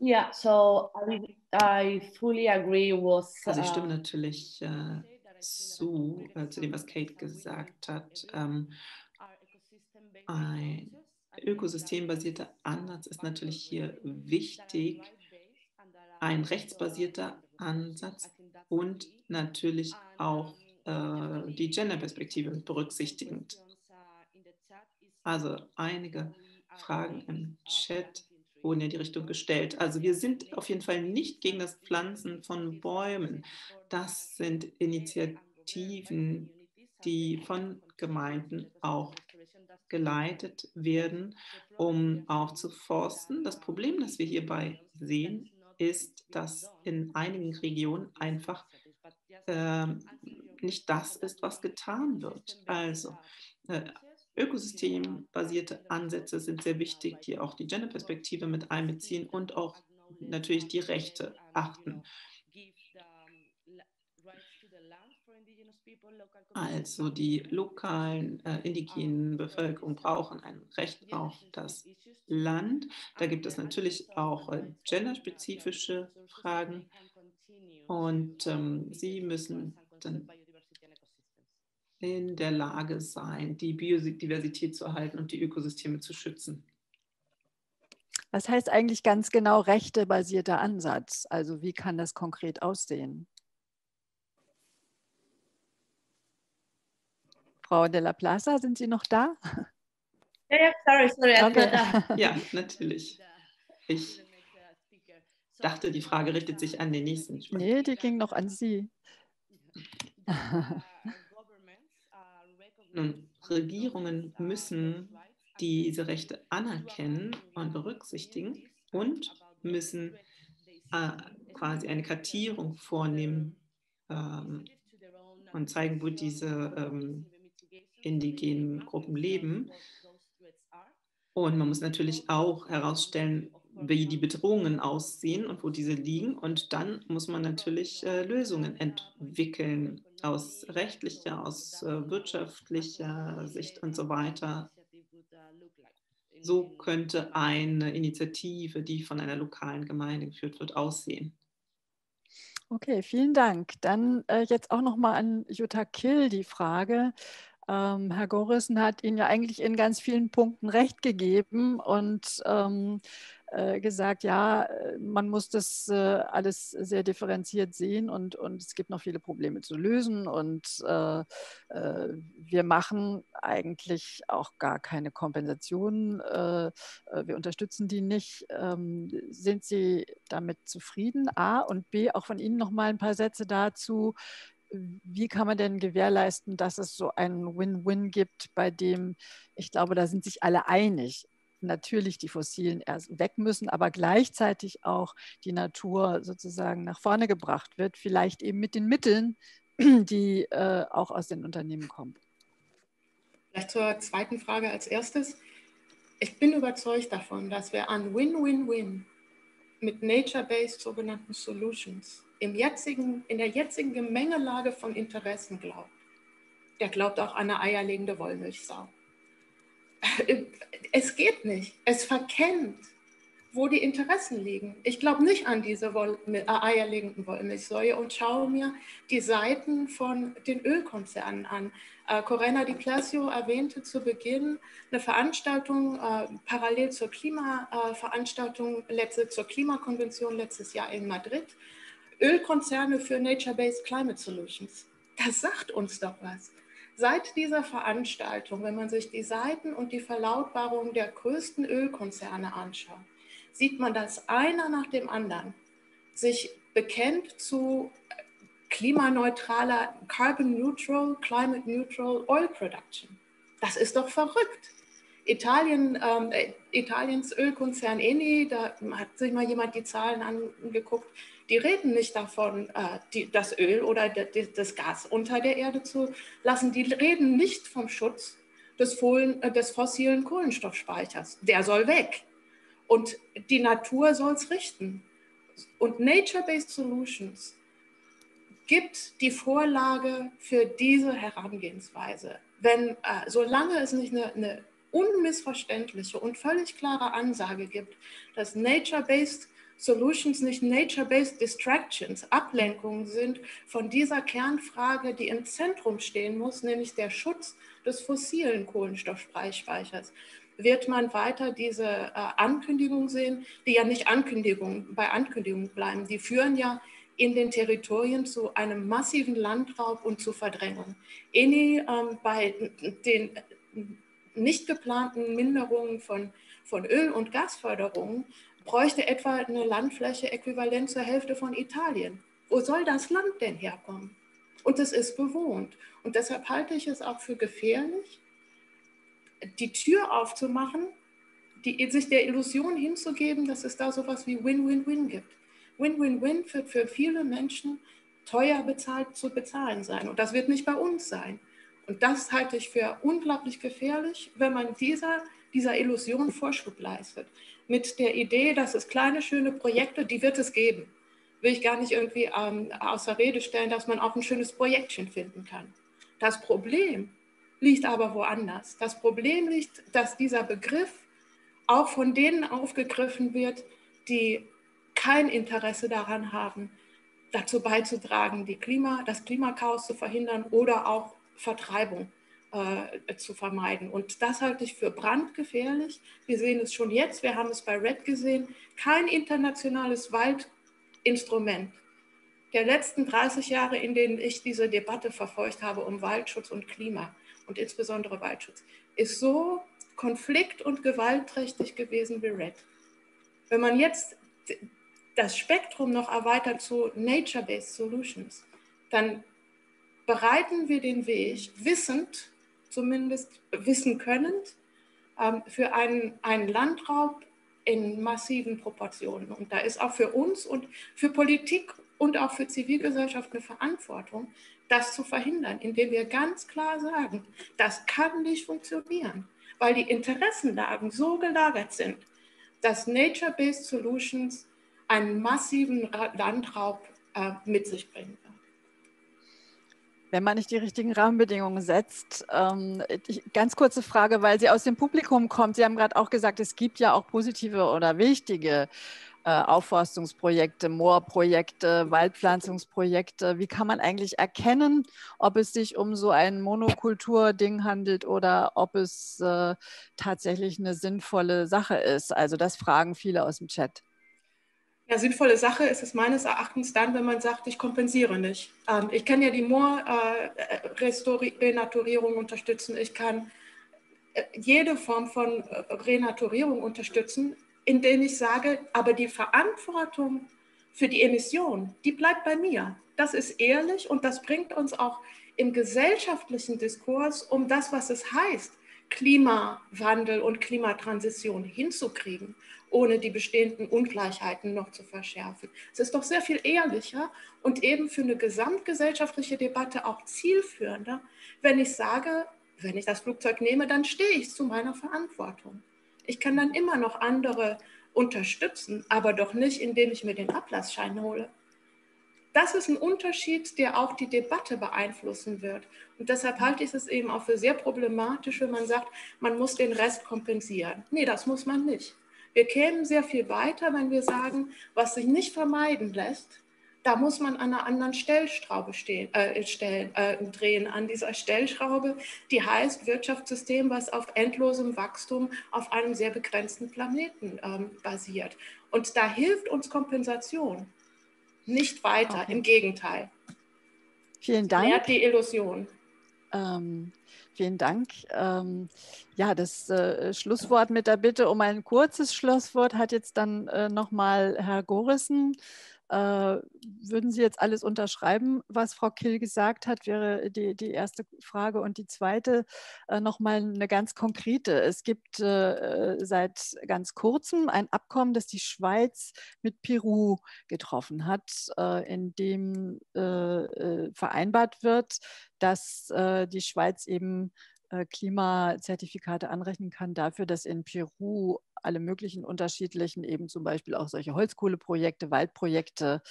Yeah, so I, I fully agree with. Also ich stimme natürlich äh, zu, äh, zu dem, was Kate gesagt hat. Ähm, ein ökosystembasierter Ansatz ist natürlich hier wichtig, ein rechtsbasierter Ansatz und natürlich auch äh, die Gender-Perspektive berücksichtigend. Also einige Fragen im Chat wurden in die Richtung gestellt. Also wir sind auf jeden Fall nicht gegen das Pflanzen von Bäumen. Das sind Initiativen, die von Gemeinden auch geleitet werden, um aufzuforsten. Das Problem, das wir hierbei sehen, ist, dass in einigen Regionen einfach äh, nicht das ist, was getan wird. Also äh, ökosystembasierte Ansätze sind sehr wichtig, die auch die Gender-Perspektive mit einbeziehen und auch natürlich die Rechte achten. Also die lokalen äh, indigenen Bevölkerung brauchen ein Recht auf das Land. Da gibt es natürlich auch äh, genderspezifische Fragen und ähm, sie müssen dann in der Lage sein, die Biodiversität zu erhalten und die Ökosysteme zu schützen. Was heißt eigentlich ganz genau rechtebasierter Ansatz? Also wie kann das konkret aussehen? Frau de la Plaza, sind Sie noch da? Ja, ja sorry, sorry. Okay. Ja, natürlich. Ich dachte, die Frage richtet sich an den nächsten Sprecher. Nee, die ging noch an Sie. Nun, Regierungen müssen diese Rechte anerkennen und berücksichtigen und müssen äh, quasi eine Kartierung vornehmen ähm, und zeigen, wo diese ähm, indigenen Gruppen leben. Und man muss natürlich auch herausstellen, wie die Bedrohungen aussehen und wo diese liegen. Und dann muss man natürlich äh, Lösungen entwickeln aus rechtlicher, aus äh, wirtschaftlicher Sicht und so weiter. So könnte eine Initiative, die von einer lokalen Gemeinde geführt wird, aussehen. Okay, vielen Dank. Dann äh, jetzt auch noch mal an Jutta Kill die Frage. Ähm, Herr Gorissen hat Ihnen ja eigentlich in ganz vielen Punkten recht gegeben und ähm, äh, gesagt, ja, äh, man muss das äh, alles sehr differenziert sehen und, und es gibt noch viele Probleme zu lösen und äh, äh wir machen eigentlich auch gar keine Kompensationen. Äh, wir unterstützen die nicht. Ähm, sind Sie damit zufrieden? A und B, auch von Ihnen noch mal ein paar Sätze dazu wie kann man denn gewährleisten, dass es so ein Win-Win gibt, bei dem, ich glaube, da sind sich alle einig, natürlich die Fossilen erst weg müssen, aber gleichzeitig auch die Natur sozusagen nach vorne gebracht wird, vielleicht eben mit den Mitteln, die äh, auch aus den Unternehmen kommen. Vielleicht zur zweiten Frage als erstes. Ich bin überzeugt davon, dass wir an Win-Win-Win mit Nature-Based sogenannten Solutions im jetzigen, in der jetzigen Gemengelage von Interessen glaubt. Der glaubt auch an eine eierlegende Wollmilchsau. Es geht nicht. Es verkennt, wo die Interessen liegen. Ich glaube nicht an diese Woll äh, eierlegenden Wollmilchsäue und schaue mir die Seiten von den Ölkonzernen an. Äh, Corena Di Plasio erwähnte zu Beginn eine Veranstaltung äh, parallel zur Klimaveranstaltung, letzte, zur Klimakonvention letztes Jahr in Madrid. Ölkonzerne für Nature-Based Climate Solutions. Das sagt uns doch was. Seit dieser Veranstaltung, wenn man sich die Seiten und die Verlautbarungen der größten Ölkonzerne anschaut, sieht man, dass einer nach dem anderen sich bekennt zu klimaneutraler, carbon neutral, climate neutral Oil Production. Das ist doch verrückt. Italien, ähm, äh, Italiens Ölkonzern Eni, da hat sich mal jemand die Zahlen angeguckt, die reden nicht davon, äh, die, das Öl oder die, das Gas unter der Erde zu lassen. Die reden nicht vom Schutz des, Fohlen, äh, des fossilen Kohlenstoffspeichers. Der soll weg. Und die Natur soll es richten. Und Nature-Based Solutions gibt die Vorlage für diese Herangehensweise. Wenn, äh, solange es nicht eine, eine unmissverständliche und völlig klare Ansage gibt, dass Nature-Based Solutions nicht Nature-Based Distractions, Ablenkungen sind von dieser Kernfrage, die im Zentrum stehen muss, nämlich der Schutz des fossilen Kohlenstoffspeichers, wird man weiter diese äh, Ankündigungen sehen, die ja nicht Ankündigungen bei Ankündigungen bleiben. Die führen ja in den Territorien zu einem massiven Landraub und zu Verdrängung. Eni ähm, bei den nicht geplanten Minderungen von, von Öl- und Gasförderungen bräuchte etwa eine Landfläche äquivalent zur Hälfte von Italien. Wo soll das Land denn herkommen? Und es ist bewohnt. Und deshalb halte ich es auch für gefährlich, die Tür aufzumachen, die, sich der Illusion hinzugeben, dass es da sowas wie Win-Win-Win gibt. Win-Win-Win wird für viele Menschen teuer bezahlt zu bezahlen sein. Und das wird nicht bei uns sein. Und das halte ich für unglaublich gefährlich, wenn man dieser, dieser Illusion Vorschub leistet mit der Idee, dass es kleine, schöne Projekte, die wird es geben. Will ich gar nicht irgendwie ähm, außer Rede stellen, dass man auch ein schönes Projektchen finden kann. Das Problem liegt aber woanders. Das Problem liegt, dass dieser Begriff auch von denen aufgegriffen wird, die kein Interesse daran haben, dazu beizutragen, die Klima, das Klimakaos zu verhindern oder auch Vertreibung äh, zu vermeiden. Und das halte ich für brandgefährlich. Wir sehen es schon jetzt, wir haben es bei RED gesehen, kein internationales Waldinstrument der letzten 30 Jahre, in denen ich diese Debatte verfolgt habe um Waldschutz und Klima und insbesondere Waldschutz, ist so konflikt- und gewaltträchtig gewesen wie RED. Wenn man jetzt das Spektrum noch erweitert zu Nature-Based Solutions, dann bereiten wir den Weg wissend zumindest wissen können, ähm, für einen, einen Landraub in massiven Proportionen. Und da ist auch für uns und für Politik und auch für Zivilgesellschaft eine Verantwortung, das zu verhindern, indem wir ganz klar sagen, das kann nicht funktionieren, weil die Interessenlagen so gelagert sind, dass Nature-Based Solutions einen massiven Landraub äh, mit sich bringen. Wenn man nicht die richtigen Rahmenbedingungen setzt. Ähm, ich, ganz kurze Frage, weil sie aus dem Publikum kommt. Sie haben gerade auch gesagt, es gibt ja auch positive oder wichtige äh, Aufforstungsprojekte, Moorprojekte, Waldpflanzungsprojekte. Wie kann man eigentlich erkennen, ob es sich um so ein Monokultur-Ding handelt oder ob es äh, tatsächlich eine sinnvolle Sache ist? Also das fragen viele aus dem Chat. Ja, sinnvolle Sache ist es meines Erachtens dann, wenn man sagt, ich kompensiere nicht. Ähm, ich kann ja die Moor-Renaturierung äh, unterstützen. Ich kann äh, jede Form von äh, Renaturierung unterstützen, indem ich sage, aber die Verantwortung für die Emission, die bleibt bei mir. Das ist ehrlich und das bringt uns auch im gesellschaftlichen Diskurs um das, was es heißt, Klimawandel und Klimatransition hinzukriegen, ohne die bestehenden Ungleichheiten noch zu verschärfen. Es ist doch sehr viel ehrlicher und eben für eine gesamtgesellschaftliche Debatte auch zielführender, wenn ich sage, wenn ich das Flugzeug nehme, dann stehe ich zu meiner Verantwortung. Ich kann dann immer noch andere unterstützen, aber doch nicht, indem ich mir den Ablassschein hole. Das ist ein Unterschied, der auch die Debatte beeinflussen wird. Und deshalb halte ich es eben auch für sehr problematisch, wenn man sagt, man muss den Rest kompensieren. Nee, das muss man nicht. Wir kämen sehr viel weiter, wenn wir sagen, was sich nicht vermeiden lässt, da muss man an einer anderen Stellschraube stehen, äh, stellen, äh, drehen, an dieser Stellschraube, die heißt Wirtschaftssystem, was auf endlosem Wachstum auf einem sehr begrenzten Planeten ähm, basiert. Und da hilft uns Kompensation nicht weiter, okay. im Gegenteil. Vielen Dank. Nährt die Illusion. Ähm, vielen Dank. Ähm, ja, das äh, Schlusswort mit der Bitte um ein kurzes Schlusswort hat jetzt dann äh, nochmal Herr Gorissen. Äh, würden Sie jetzt alles unterschreiben, was Frau Kill gesagt hat, wäre die, die erste Frage. Und die zweite äh, nochmal eine ganz konkrete. Es gibt äh, seit ganz kurzem ein Abkommen, das die Schweiz mit Peru getroffen hat, äh, in dem äh, äh, vereinbart wird, dass die Schweiz eben Klimazertifikate anrechnen kann dafür, dass in Peru alle möglichen unterschiedlichen, eben zum Beispiel auch solche Holzkohleprojekte, Waldprojekte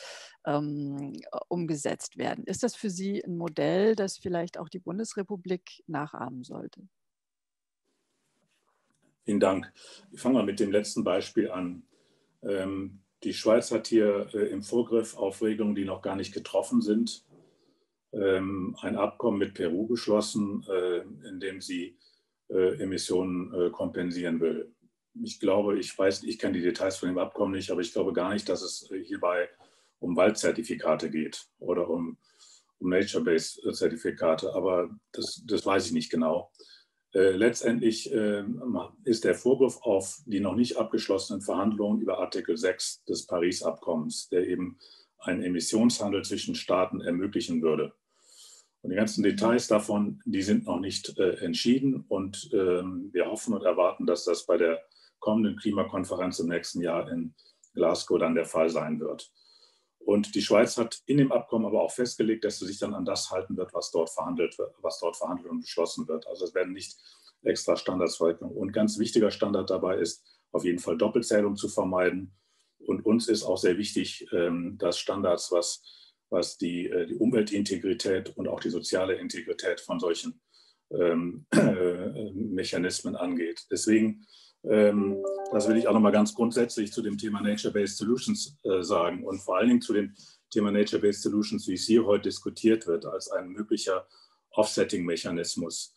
ähm, umgesetzt werden. Ist das für Sie ein Modell, das vielleicht auch die Bundesrepublik nachahmen sollte? Vielen Dank. Ich fange mal mit dem letzten Beispiel an. Ähm, die Schweiz hat hier äh, im Vorgriff auf Regelungen, die noch gar nicht getroffen sind, ein Abkommen mit Peru geschlossen, äh, in dem sie äh, Emissionen kompensieren will ich glaube, ich weiß, ich kenne die Details von dem Abkommen nicht, aber ich glaube gar nicht, dass es hierbei um Waldzertifikate geht oder um, um Nature-Based Zertifikate, aber das, das weiß ich nicht genau. Äh, letztendlich äh, ist der Vorwurf auf die noch nicht abgeschlossenen Verhandlungen über Artikel 6 des Paris-Abkommens, der eben einen Emissionshandel zwischen Staaten ermöglichen würde. Und die ganzen Details davon, die sind noch nicht äh, entschieden und ähm, wir hoffen und erwarten, dass das bei der kommenden Klimakonferenz im nächsten Jahr in Glasgow dann der Fall sein wird. Und die Schweiz hat in dem Abkommen aber auch festgelegt, dass sie sich dann an das halten wird, was dort verhandelt was dort verhandelt und beschlossen wird. Also es werden nicht extra Standards verhandelt. Und ganz wichtiger Standard dabei ist, auf jeden Fall Doppelzählung zu vermeiden. Und uns ist auch sehr wichtig, ähm, dass Standards, was, was die, äh, die Umweltintegrität und auch die soziale Integrität von solchen ähm, äh, Mechanismen angeht. Deswegen ähm, das will ich auch nochmal ganz grundsätzlich zu dem Thema Nature-Based Solutions äh, sagen und vor allen Dingen zu dem Thema Nature-Based Solutions, wie es hier heute diskutiert wird, als ein möglicher Offsetting-Mechanismus,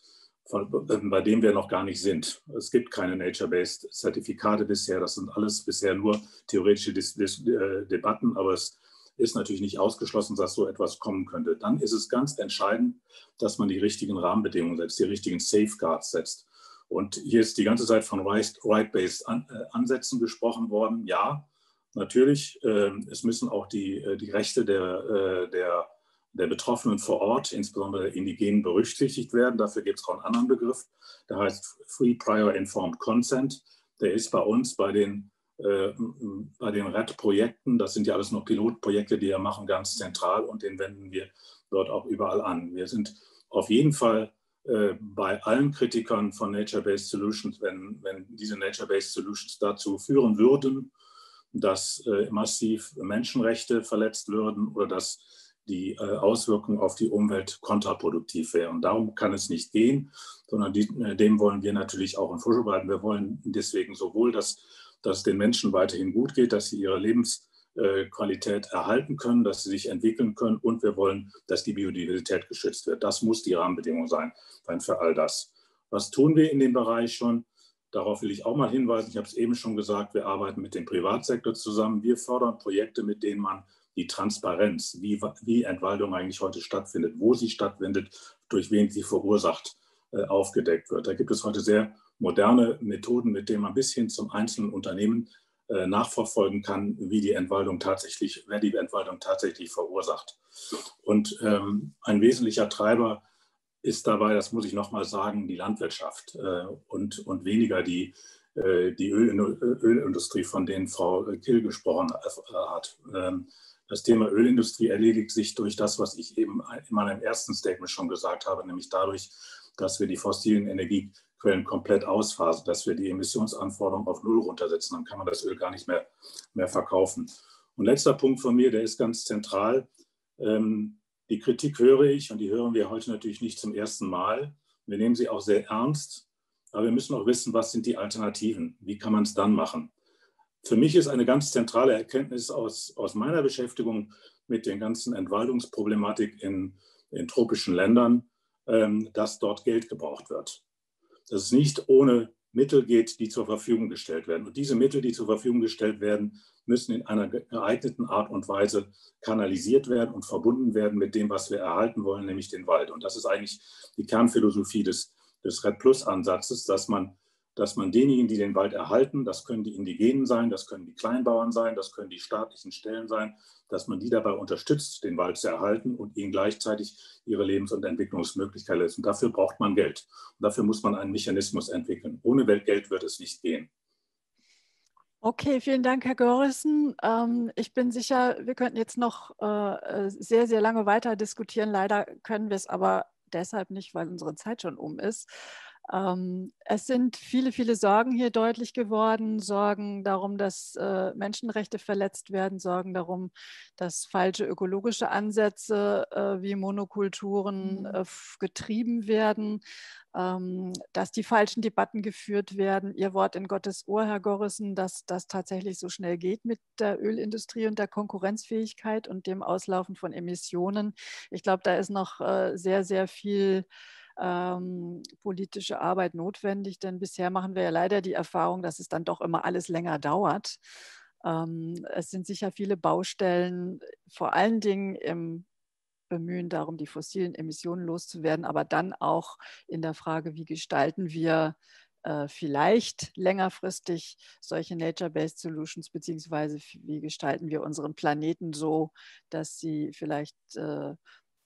bei dem wir noch gar nicht sind. Es gibt keine Nature-Based Zertifikate bisher, das sind alles bisher nur theoretische Dis Dis äh, Debatten, aber es ist natürlich nicht ausgeschlossen, dass so etwas kommen könnte. Dann ist es ganz entscheidend, dass man die richtigen Rahmenbedingungen setzt, die richtigen Safeguards setzt. Und hier ist die ganze Zeit von Right-Based äh, Ansätzen gesprochen worden. Ja, natürlich, ähm, es müssen auch die, äh, die Rechte der, äh, der, der Betroffenen vor Ort, insbesondere der Indigenen, berücksichtigt werden. Dafür gibt es auch einen anderen Begriff, der heißt Free Prior Informed Consent. Der ist bei uns bei den, bei den RED-Projekten, das sind ja alles nur Pilotprojekte, die wir machen, ganz zentral und den wenden wir dort auch überall an. Wir sind auf jeden Fall äh, bei allen Kritikern von Nature-Based Solutions, wenn, wenn diese Nature-Based Solutions dazu führen würden, dass äh, massiv Menschenrechte verletzt würden oder dass die äh, Auswirkungen auf die Umwelt kontraproduktiv wären. Darum kann es nicht gehen, sondern die, äh, dem wollen wir natürlich auch in Vorschau bleiben. Wir wollen deswegen sowohl, dass, dass es den Menschen weiterhin gut geht, dass sie ihre Lebensqualität erhalten können, dass sie sich entwickeln können und wir wollen, dass die Biodiversität geschützt wird. Das muss die Rahmenbedingung sein, für all das. Was tun wir in dem Bereich schon? Darauf will ich auch mal hinweisen. Ich habe es eben schon gesagt, wir arbeiten mit dem Privatsektor zusammen. Wir fördern Projekte, mit denen man die Transparenz, wie, wie Entwaldung eigentlich heute stattfindet, wo sie stattfindet, durch wen sie verursacht, äh, aufgedeckt wird. Da gibt es heute sehr moderne Methoden, mit denen man bis hin zum einzelnen Unternehmen äh, nachverfolgen kann, wie die Entwaldung tatsächlich, wer die Entwaldung tatsächlich verursacht. Und ähm, ein wesentlicher Treiber ist dabei, das muss ich nochmal sagen, die Landwirtschaft äh, und, und weniger die, äh, die Öl, Ölindustrie, von denen Frau Kill gesprochen hat. Ähm, das Thema Ölindustrie erledigt sich durch das, was ich eben in meinem ersten Statement schon gesagt habe, nämlich dadurch, dass wir die fossilen Energiequellen komplett ausphasen, dass wir die Emissionsanforderungen auf Null runtersetzen. Dann kann man das Öl gar nicht mehr, mehr verkaufen. Und letzter Punkt von mir, der ist ganz zentral. Ähm, die Kritik höre ich und die hören wir heute natürlich nicht zum ersten Mal. Wir nehmen sie auch sehr ernst, aber wir müssen auch wissen, was sind die Alternativen? Wie kann man es dann machen? Für mich ist eine ganz zentrale Erkenntnis aus, aus meiner Beschäftigung mit der ganzen Entwaldungsproblematik in, in tropischen Ländern, ähm, dass dort Geld gebraucht wird. Dass es nicht ohne Mittel geht, die zur Verfügung gestellt werden. Und diese Mittel, die zur Verfügung gestellt werden, müssen in einer geeigneten Art und Weise kanalisiert werden und verbunden werden mit dem, was wir erhalten wollen, nämlich den Wald. Und das ist eigentlich die Kernphilosophie des, des Red Plus-Ansatzes, dass man dass man denjenigen, die den Wald erhalten, das können die Indigenen sein, das können die Kleinbauern sein, das können die staatlichen Stellen sein, dass man die dabei unterstützt, den Wald zu erhalten und ihnen gleichzeitig ihre Lebens- und Entwicklungsmöglichkeiten lässt. Und dafür braucht man Geld. Und dafür muss man einen Mechanismus entwickeln. Ohne Geld wird es nicht gehen. Okay, vielen Dank, Herr Görissen. Ähm, ich bin sicher, wir könnten jetzt noch äh, sehr, sehr lange weiter diskutieren. Leider können wir es aber deshalb nicht, weil unsere Zeit schon um ist. Ähm, es sind viele, viele Sorgen hier deutlich geworden, Sorgen darum, dass äh, Menschenrechte verletzt werden, Sorgen darum, dass falsche ökologische Ansätze äh, wie Monokulturen mhm. äh, getrieben werden, ähm, dass die falschen Debatten geführt werden. Ihr Wort in Gottes Ohr, Herr Gorrissen, dass das tatsächlich so schnell geht mit der Ölindustrie und der Konkurrenzfähigkeit und dem Auslaufen von Emissionen. Ich glaube, da ist noch sehr, sehr viel ähm, politische Arbeit notwendig, denn bisher machen wir ja leider die Erfahrung, dass es dann doch immer alles länger dauert. Ähm, es sind sicher viele Baustellen, vor allen Dingen im Bemühen darum, die fossilen Emissionen loszuwerden, aber dann auch in der Frage, wie gestalten wir äh, vielleicht längerfristig solche Nature-Based Solutions, beziehungsweise wie gestalten wir unseren Planeten so, dass sie vielleicht äh,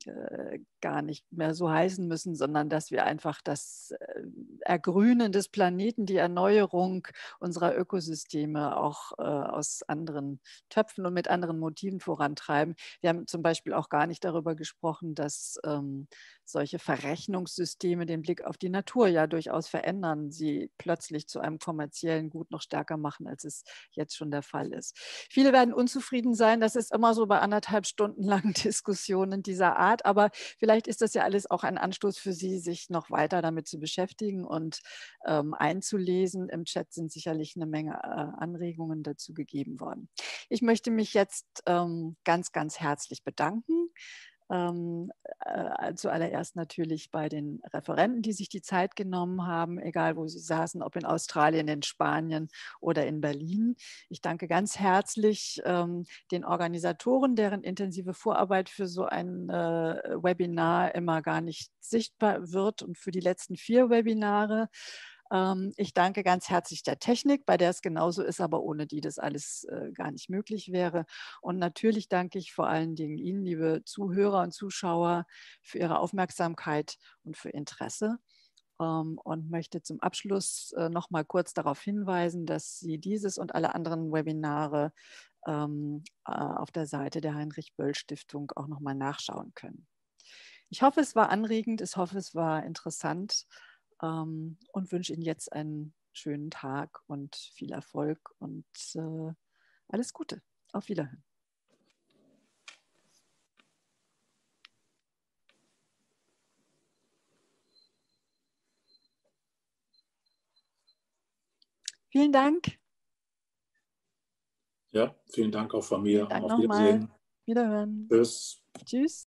äh, gar nicht mehr so heißen müssen, sondern dass wir einfach das äh, Ergrünen des Planeten, die Erneuerung unserer Ökosysteme auch äh, aus anderen Töpfen und mit anderen Motiven vorantreiben. Wir haben zum Beispiel auch gar nicht darüber gesprochen, dass ähm, solche Verrechnungssysteme den Blick auf die Natur ja durchaus verändern, sie plötzlich zu einem kommerziellen Gut noch stärker machen, als es jetzt schon der Fall ist. Viele werden unzufrieden sein, das ist immer so bei anderthalb Stunden langen Diskussionen dieser Art, aber vielleicht ist das ja alles auch ein Anstoß für Sie, sich noch weiter damit zu beschäftigen und ähm, einzulesen. Im Chat sind sicherlich eine Menge äh, Anregungen dazu gegeben worden. Ich möchte mich jetzt ähm, ganz, ganz herzlich bedanken. Ähm, äh, zuallererst natürlich bei den Referenten, die sich die Zeit genommen haben, egal wo sie saßen, ob in Australien, in Spanien oder in Berlin. Ich danke ganz herzlich ähm, den Organisatoren, deren intensive Vorarbeit für so ein äh, Webinar immer gar nicht sichtbar wird und für die letzten vier Webinare. Ähm, ich danke ganz herzlich der Technik, bei der es genauso ist, aber ohne die das alles äh, gar nicht möglich wäre. Und natürlich danke ich vor allen Dingen Ihnen, liebe Zuhörer und Zuschauer, für Ihre Aufmerksamkeit und für Interesse ähm, und möchte zum Abschluss äh, noch mal kurz darauf hinweisen, dass Sie dieses und alle anderen Webinare ähm, äh, auf der Seite der Heinrich-Böll-Stiftung auch noch mal nachschauen können. Ich hoffe, es war anregend, ich hoffe, es war interessant ähm, und wünsche Ihnen jetzt einen schönen Tag und viel Erfolg und äh, alles Gute. Auf Wiederhören. Vielen Dank. Ja, vielen Dank auch von mir. Dank Auf. Wiedersehen. Wiederhören. Tschüss. Tschüss.